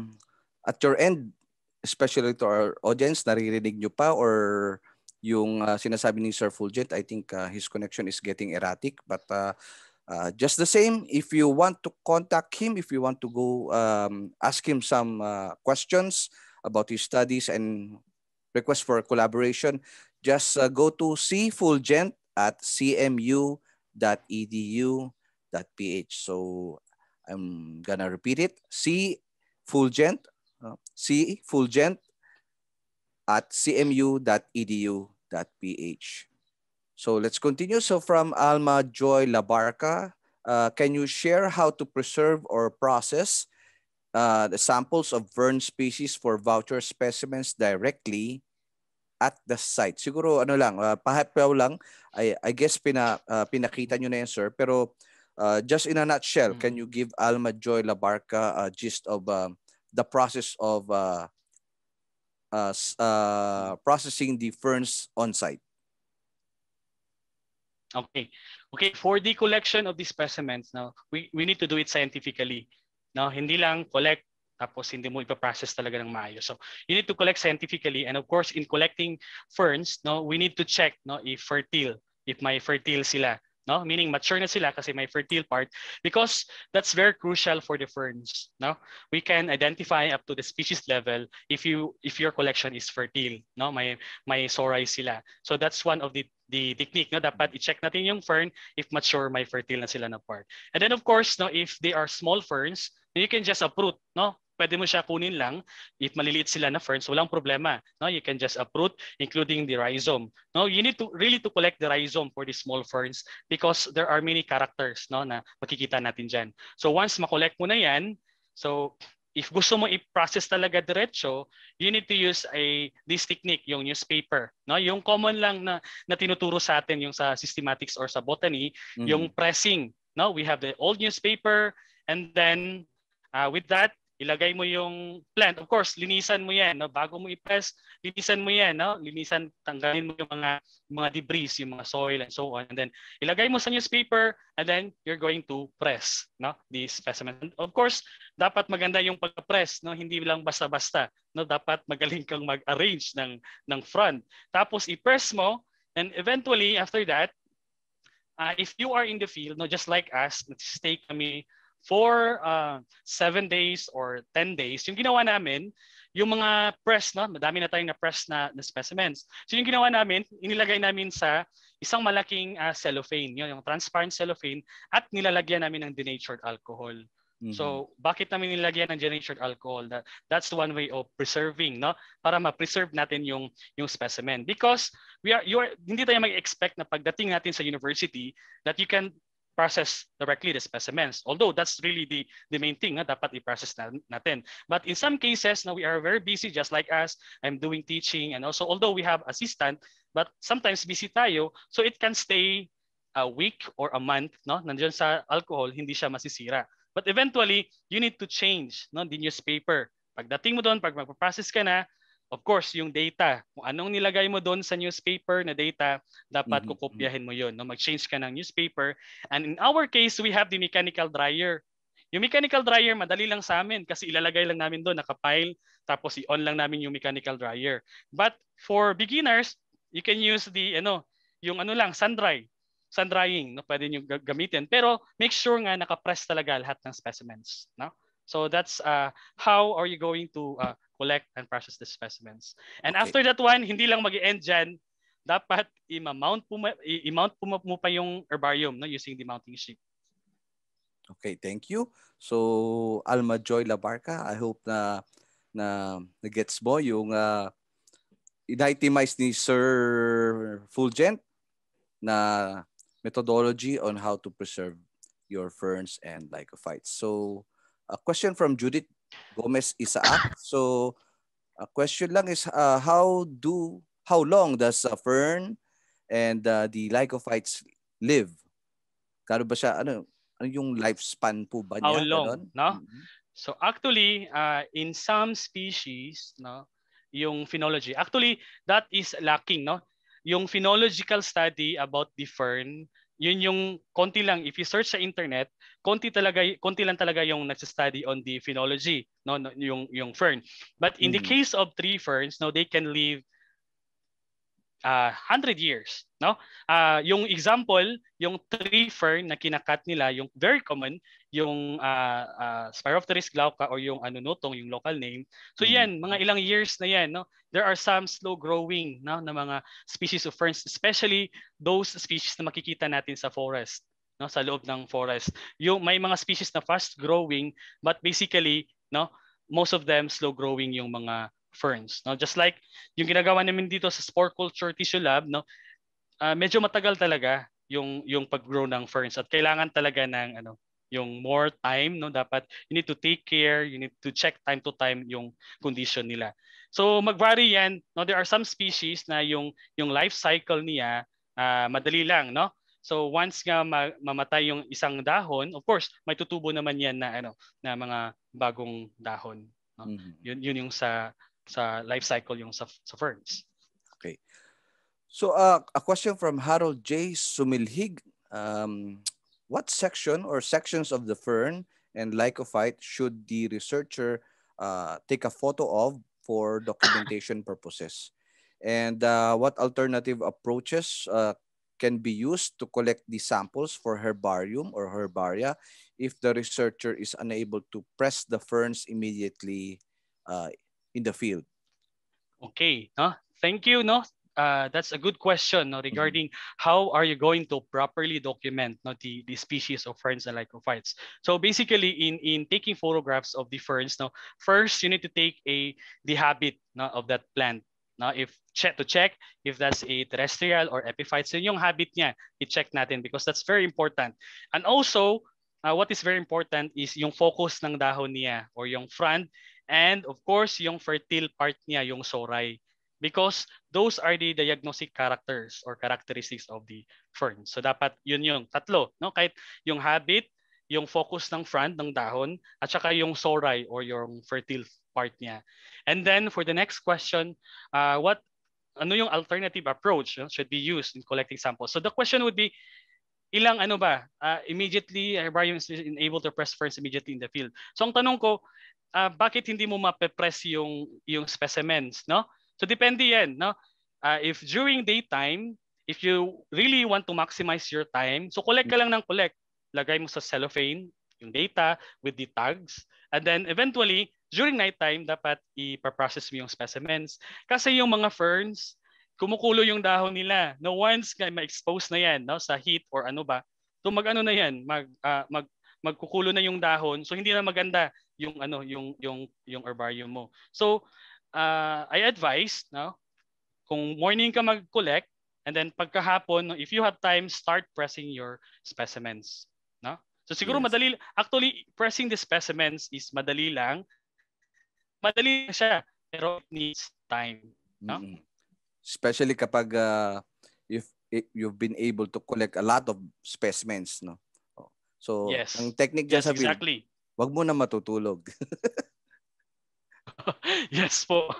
at your end especially to our audience naririnig nyo pa or yung uh, sinasabi ni Sir Fulgent, I think uh, his connection is getting erratic but uh, uh, just the same if you want to contact him if you want to go um, ask him some uh, questions about his studies and request for collaboration just uh, go to C Fulgent at cmu.edu.ph. So I'm gonna repeat it. cfulgent, Fulgent, uh, C Fulgent at cmu.edu.ph. So let's continue. So from Alma Joy Labarca, uh, can you share how to preserve or process uh, the samples of fern species for voucher specimens directly at the site. Siguro ano lang, uh, pahapaw lang, I, I guess pina, uh, pinakita nyo na yan sir, pero uh, just in a nutshell, mm-hmm. can you give Alma Joy Labarca a gist of uh, the process of uh, uh, uh, processing the ferns on site? Okay. Okay, for the collection of the specimens, now we, we need to do it scientifically. Now, hindi lang collect tapos hindi mo ipaprocess talaga ng maayos. So you need to collect scientifically and of course in collecting ferns, no, we need to check no if fertile, if may fertile sila no? Meaning mature na sila kasi may fertile part because that's very crucial for the ferns no? We can identify up to the species level if you if your collection is fertile no? May may soray sila. So that's one of the the technique no? Dapat i-check natin yung fern if mature may fertile na sila na part. And then of course no if they are small ferns you can just uproot no pwede mo siya kunin lang. If maliliit sila na ferns, walang problema. No, you can just uproot including the rhizome. No, you need to really to collect the rhizome for the small ferns because there are many characters no na makikita natin diyan. So once ma-collect mo na 'yan, so if gusto mo i-process talaga diretso, you need to use a this technique, yung newspaper, no? Yung common lang na na tinuturo sa atin yung sa systematics or sa botany, mm-hmm. yung pressing, no? We have the old newspaper and then uh, with that ilagay mo yung plant. Of course, linisan mo yan. No? Bago mo i-press, linisan mo yan. No? Linisan, tanggalin mo yung mga, mga debris, yung mga soil and so on. And then, ilagay mo sa newspaper and then you're going to press no? the specimen. And of course, dapat maganda yung pag-press. No? Hindi lang basta-basta. No? Dapat magaling kang mag-arrange ng, ng front. Tapos, i-press mo and eventually, after that, uh, if you are in the field, no, just like us, stay kami for uh, seven days or 10 days, yung ginawa namin, yung mga press, no? madami na tayong na-press na, na specimens. So yung ginawa namin, inilagay namin sa isang malaking uh, cellophane, yun, yung transparent cellophane, at nilalagyan namin ng denatured alcohol. Mm-hmm. So, bakit namin nilagyan ng denatured alcohol? That, that's one way of preserving, no? Para ma-preserve natin yung yung specimen. Because we are you are hindi tayo mag-expect na pagdating natin sa university that you can process directly the specimens. Although that's really the, the main thing na dapat i-process na, natin. But in some cases, now we are very busy just like us. I'm doing teaching and also although we have assistant, but sometimes busy tayo, so it can stay a week or a month, no? Nandiyan sa alcohol, hindi siya masisira. But eventually, you need to change no, the newspaper. Pagdating mo doon, pag magpa-process ka na, Of course, yung data, kung anong nilagay mo doon sa newspaper na data, dapat mm-hmm. kukopyahin mo yun. No? Mag-change ka ng newspaper. And in our case, we have the mechanical dryer. Yung mechanical dryer, madali lang sa amin kasi ilalagay lang namin doon, nakapile, tapos i-on lang namin yung mechanical dryer. But for beginners, you can use the, ano, yung ano lang, sun dry. Sun drying, no? pwede nyo gamitin. Pero make sure nga nakapress talaga lahat ng specimens. No? So that's uh, how are you going to uh, collect and process the specimens. And okay. after that one, hindi lang mag end dyan, dapat i-mount po, i-mount po mo pa yung herbarium no, using the mounting sheet. Okay, thank you. So, Alma Joy Labarca, I hope na na na-gets mo yung uh, in-itemize ni Sir Fulgent na methodology on how to preserve your ferns and lycophytes. So, a question from Judith Gomez Isaac. So, a question lang is uh, how do how long does a fern and uh, the lycophytes live? Kano ba siya ano ano yung lifespan po ba niya? How long, Ganon? no? Mm-hmm. So actually uh, in some species, no, yung phenology. Actually that is lacking, no? Yung phenological study about the fern yun yung konti lang if you search sa internet konti talaga konti lang talaga yung nagsa-study on the phenology no yung yung fern but in mm-hmm. the case of tree ferns no they can live uh, 100 years no uh, yung example yung tree fern na kinakat nila yung very common yung uh, uh, Spiropteris glauca or yung ano nutong yung local name. So mm. yan, mga ilang years na yan, no? There are some slow growing no na mga species of ferns, especially those species na makikita natin sa forest, no, sa loob ng forest. Yung may mga species na fast growing but basically, no, most of them slow growing yung mga ferns, no? Just like yung ginagawa namin dito sa Spore Culture Tissue Lab, no? Uh, medyo matagal talaga yung yung pag-grow ng ferns at kailangan talaga ng ano yung more time no? Dapat you need to take care you need to check time to time yung condition nila. So magvary yan no? There are some species na yung yung life cycle niya uh, madali lang no? So once nga ma- mamatay yung isang dahon of course may tutubo naman yan na ano na mga bagong dahon no? mm-hmm. yun yun yung sa sa life cycle yung sa, sa ferns. Okay. So uh, a question from Harold J. Sumilhig. Um what section or sections of the fern and lycophyte should the researcher uh, take a photo of for documentation purposes. And uh, what alternative approaches uh, can be used to collect the samples for herbarium or herbaria if the researcher is unable to press the ferns immediately uh, in the field? Okay, no? thank you. No, uh, that's a good question no, mm-hmm. regarding mm-hmm. how are you going to properly document no, the, the species of ferns and lycophytes. So basically, in, in taking photographs of the ferns, no, first you need to take a the habit no, of that plant. No, if check to check if that's a terrestrial or epiphyte, so yung habit niya, i-check natin because that's very important. And also, uh, what is very important is yung focus ng dahon niya or yung frond and of course yung fertile part niya, yung sori because those are the diagnostic characters or characteristics of the fern. So dapat yun yung tatlo, no? Kahit yung habit, yung focus ng front ng dahon at saka yung soray or yung fertile part niya. And then for the next question, uh, what ano yung alternative approach no, should be used in collecting samples? So the question would be ilang ano ba uh, immediately herbarium is able to press ferns immediately in the field. So ang tanong ko, uh, bakit hindi mo mape-press yung yung specimens, no? So depende yan, no? Uh, if during daytime, if you really want to maximize your time, so collect ka lang ng collect. Lagay mo sa cellophane yung data with the tags. And then eventually, during nighttime, dapat i-process mo yung specimens. Kasi yung mga ferns, kumukulo yung dahon nila. No once ma-expose na yan no, sa heat or ano ba, so mag-ano na yan, mag, uh, mag magkukulo na yung dahon. So hindi na maganda yung ano yung yung yung herbarium mo. So uh, I advise, no, kung morning ka mag-collect, and then pagkahapon, if you have time, start pressing your specimens. No? So siguro yes. madali, actually, pressing the specimens is madali lang. Madali siya, pero it needs time. No? Mm-hmm. Especially kapag uh, if, if you've been able to collect a lot of specimens, no? Oh. So, yes. ang technique dyan yes, sa exactly. wag mo na matutulog. yes po.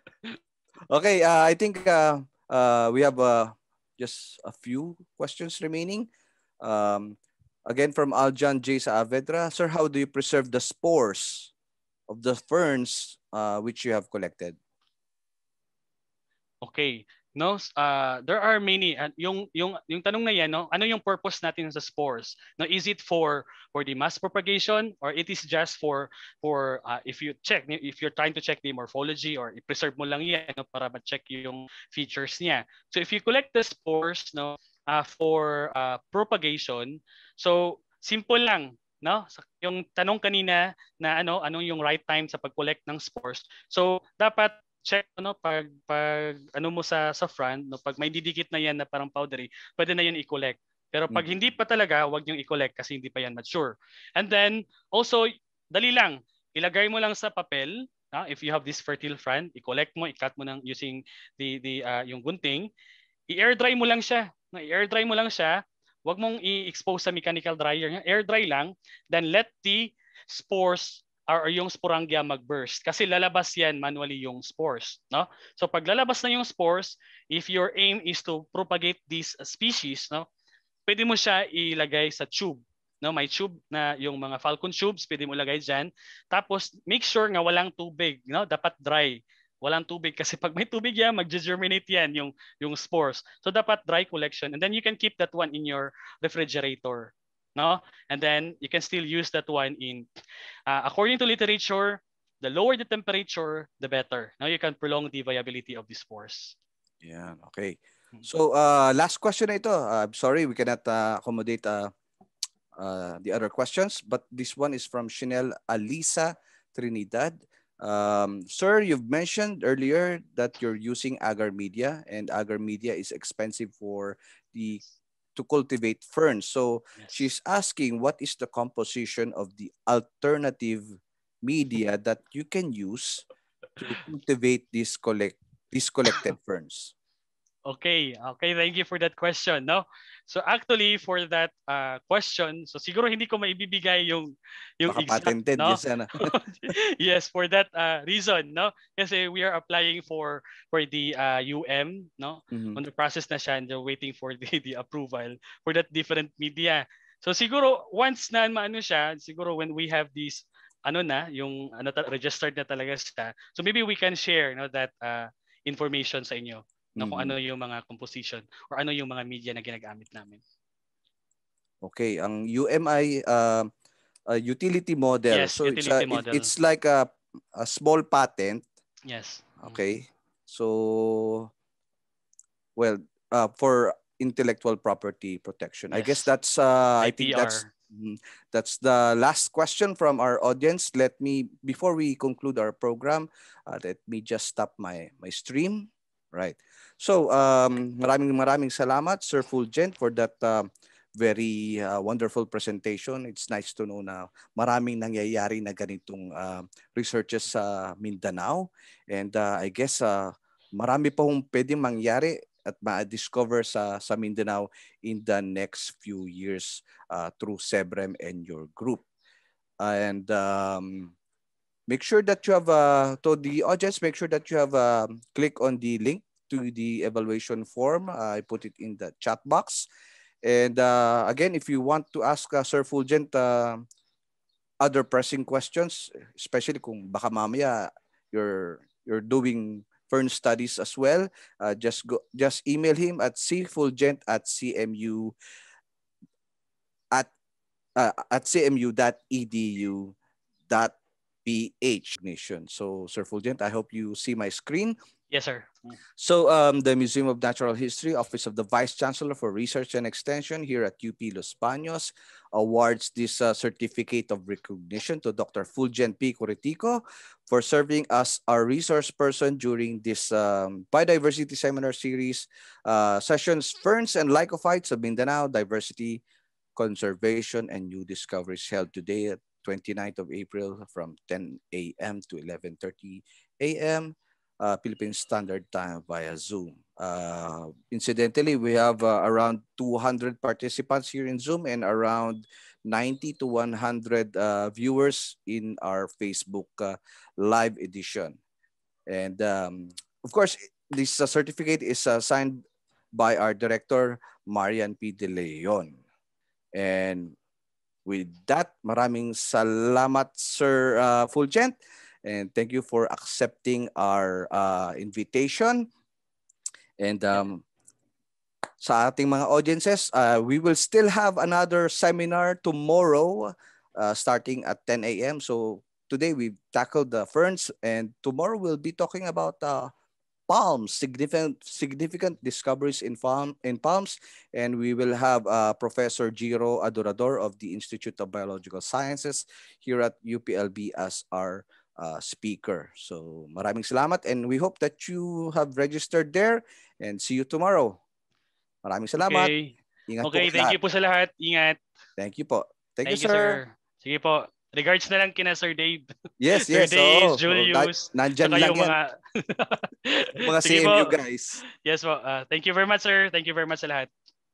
okay, uh, I think uh, uh, we have uh, just a few questions remaining. Um, again, from Aljan J. Saavedra. Sir, how do you preserve the spores of the ferns uh, which you have collected? Okay no uh, there are many uh, yung yung yung tanong na yan no ano yung purpose natin sa spores? No is it for for the mass propagation or it is just for for uh, if you check if you're trying to check the morphology or i-preserve mo lang yan no, para ma-check yung features niya? So if you collect the spores no uh, for uh, propagation so simple lang no? Yung tanong kanina na ano anong yung right time sa pag-collect ng spores. So dapat check ano pag pag ano mo sa sa front no pag may didikit na yan na parang powdery pwede na yan i-collect. Pero pag mm. hindi pa talaga wag niyo i-collect kasi hindi pa yan mature. And then also dali lang. Ilagay mo lang sa papel uh, if you have this fertile front i-collect mo i-cut mo nang using the the uh, yung gunting. I-air dry mo lang siya no, i-air dry mo lang siya. Wag mong i-expose sa mechanical dryer air dry lang then let the spores or yung sporangia mag-burst. Kasi lalabas yan manually yung spores no? So pag lalabas na yung spores if your aim is to propagate these species no pwede mo siya ilagay sa tube no? May tube na yung mga falcon tubes pwede mo ilagay diyan tapos make sure nga walang tubig no? Dapat dry. Walang tubig kasi pag may tubig yan mag-germinate yan yung yung spores. So dapat dry collection. And then you can keep that one in your refrigerator no? And then you can still use that one in, uh, according to literature, the lower the temperature, the better. Now you can prolong the viability of the spores. Yeah, okay. Hmm. So uh, last question na ito. Uh, I'm sorry, we cannot uh, accommodate uh, uh, the other questions, but this one is from Chanel Alisa Trinidad. Um, sir, you've mentioned earlier that you're using agar media and agar media is expensive for the to cultivate ferns. So yes. she's asking what is the composition of the alternative media that you can use to cultivate these collect these collected ferns. Okay, okay, thank you for that question, no? So actually for that uh, question, so siguro hindi ko maibibigay yung yung Baka exact, patented, no? yes, ano? yes, for that uh, reason, no? Kasi we are applying for for the uh, UM, no? Mm-hmm. On the process na siya and they're waiting for the the approval for that different media. So siguro once na maano siya, siguro when we have this ano na, yung ano registered na talaga siya. So maybe we can share no that uh, information sa inyo mm-hmm. kung ano yung mga composition or ano yung mga media na ginagamit namin. Okay, ang UMI uh, uh, utility model. Yes, so utility it's, a, model. it's like a, a small patent. Yes. Okay. So well, uh, for intellectual property protection. Yes. I guess that's uh, I think that's mm, that's the last question from our audience. Let me before we conclude our program, uh, let me just stop my my stream. Right. So um, maraming maraming salamat Sir Fulgent for that uh, very uh, wonderful presentation. It's nice to know na maraming nangyayari na ganitong uh, researches sa Mindanao and uh, I guess uh, marami pa hong pwedeng mangyari at ma-discover sa, sa Mindanao in the next few years uh, through SEBREM and your group. And um, make sure that you have, uh, to the audience, make sure that you have uh, click on the link to the evaluation form. Uh, I put it in the chat box. And uh, again, if you want to ask uh, Sir Fulgent uh, other pressing questions, especially kung baka mamaya you're, you're doing Fern Studies as well. Uh, just go, just email him at cfulgent at cmu at uh, at cmu.edu dot ph nation. So, Sir Fulgent, I hope you see my screen. Yes, sir. So um, the Museum of Natural History, Office of the Vice Chancellor for Research and Extension here at UP Los Baños awards this uh, certificate of recognition to Dr. Fulgent P. Coritico for serving as our resource person during this um, biodiversity seminar series uh, sessions, Ferns and Lycophytes of Mindanao, Diversity, Conservation, and New Discoveries held today at 29th of April from 10 a.m. to 11.30 a.m uh, Philippine Standard Time via Zoom. Uh, incidentally, we have uh, around 200 participants here in Zoom and around 90 to 100 uh, viewers in our Facebook uh, live edition. And um, of course, this uh, certificate is signed by our director, Marian P. De Leon. And with that, maraming salamat, Sir uh, Fulgent. And thank you for accepting our uh, invitation. And um, sa ating mga audiences, uh, we will still have another seminar tomorrow uh, starting at 10 a.m. So today we've tackled the ferns and tomorrow we'll be talking about uh, palms, significant significant discoveries in palm in palms, and we will have uh, Professor Giro Adorador of the Institute of Biological Sciences here at UPLB as our uh, speaker. So maraming salamat and we hope that you have registered there and see you tomorrow. Maraming salamat. Okay, Ingat okay thank lahat. you po sa lahat. Ingat. Thank you po. Thank, thank you, sir. sir. Sige po. Regards na lang kina Sir Dave. Yes, Sir yes. Dave, oh, Julius. Oh, nandyan lang yan. Mga, mga CMU guys. Yes po. Uh, thank you very much, sir. Thank you very much sa lahat.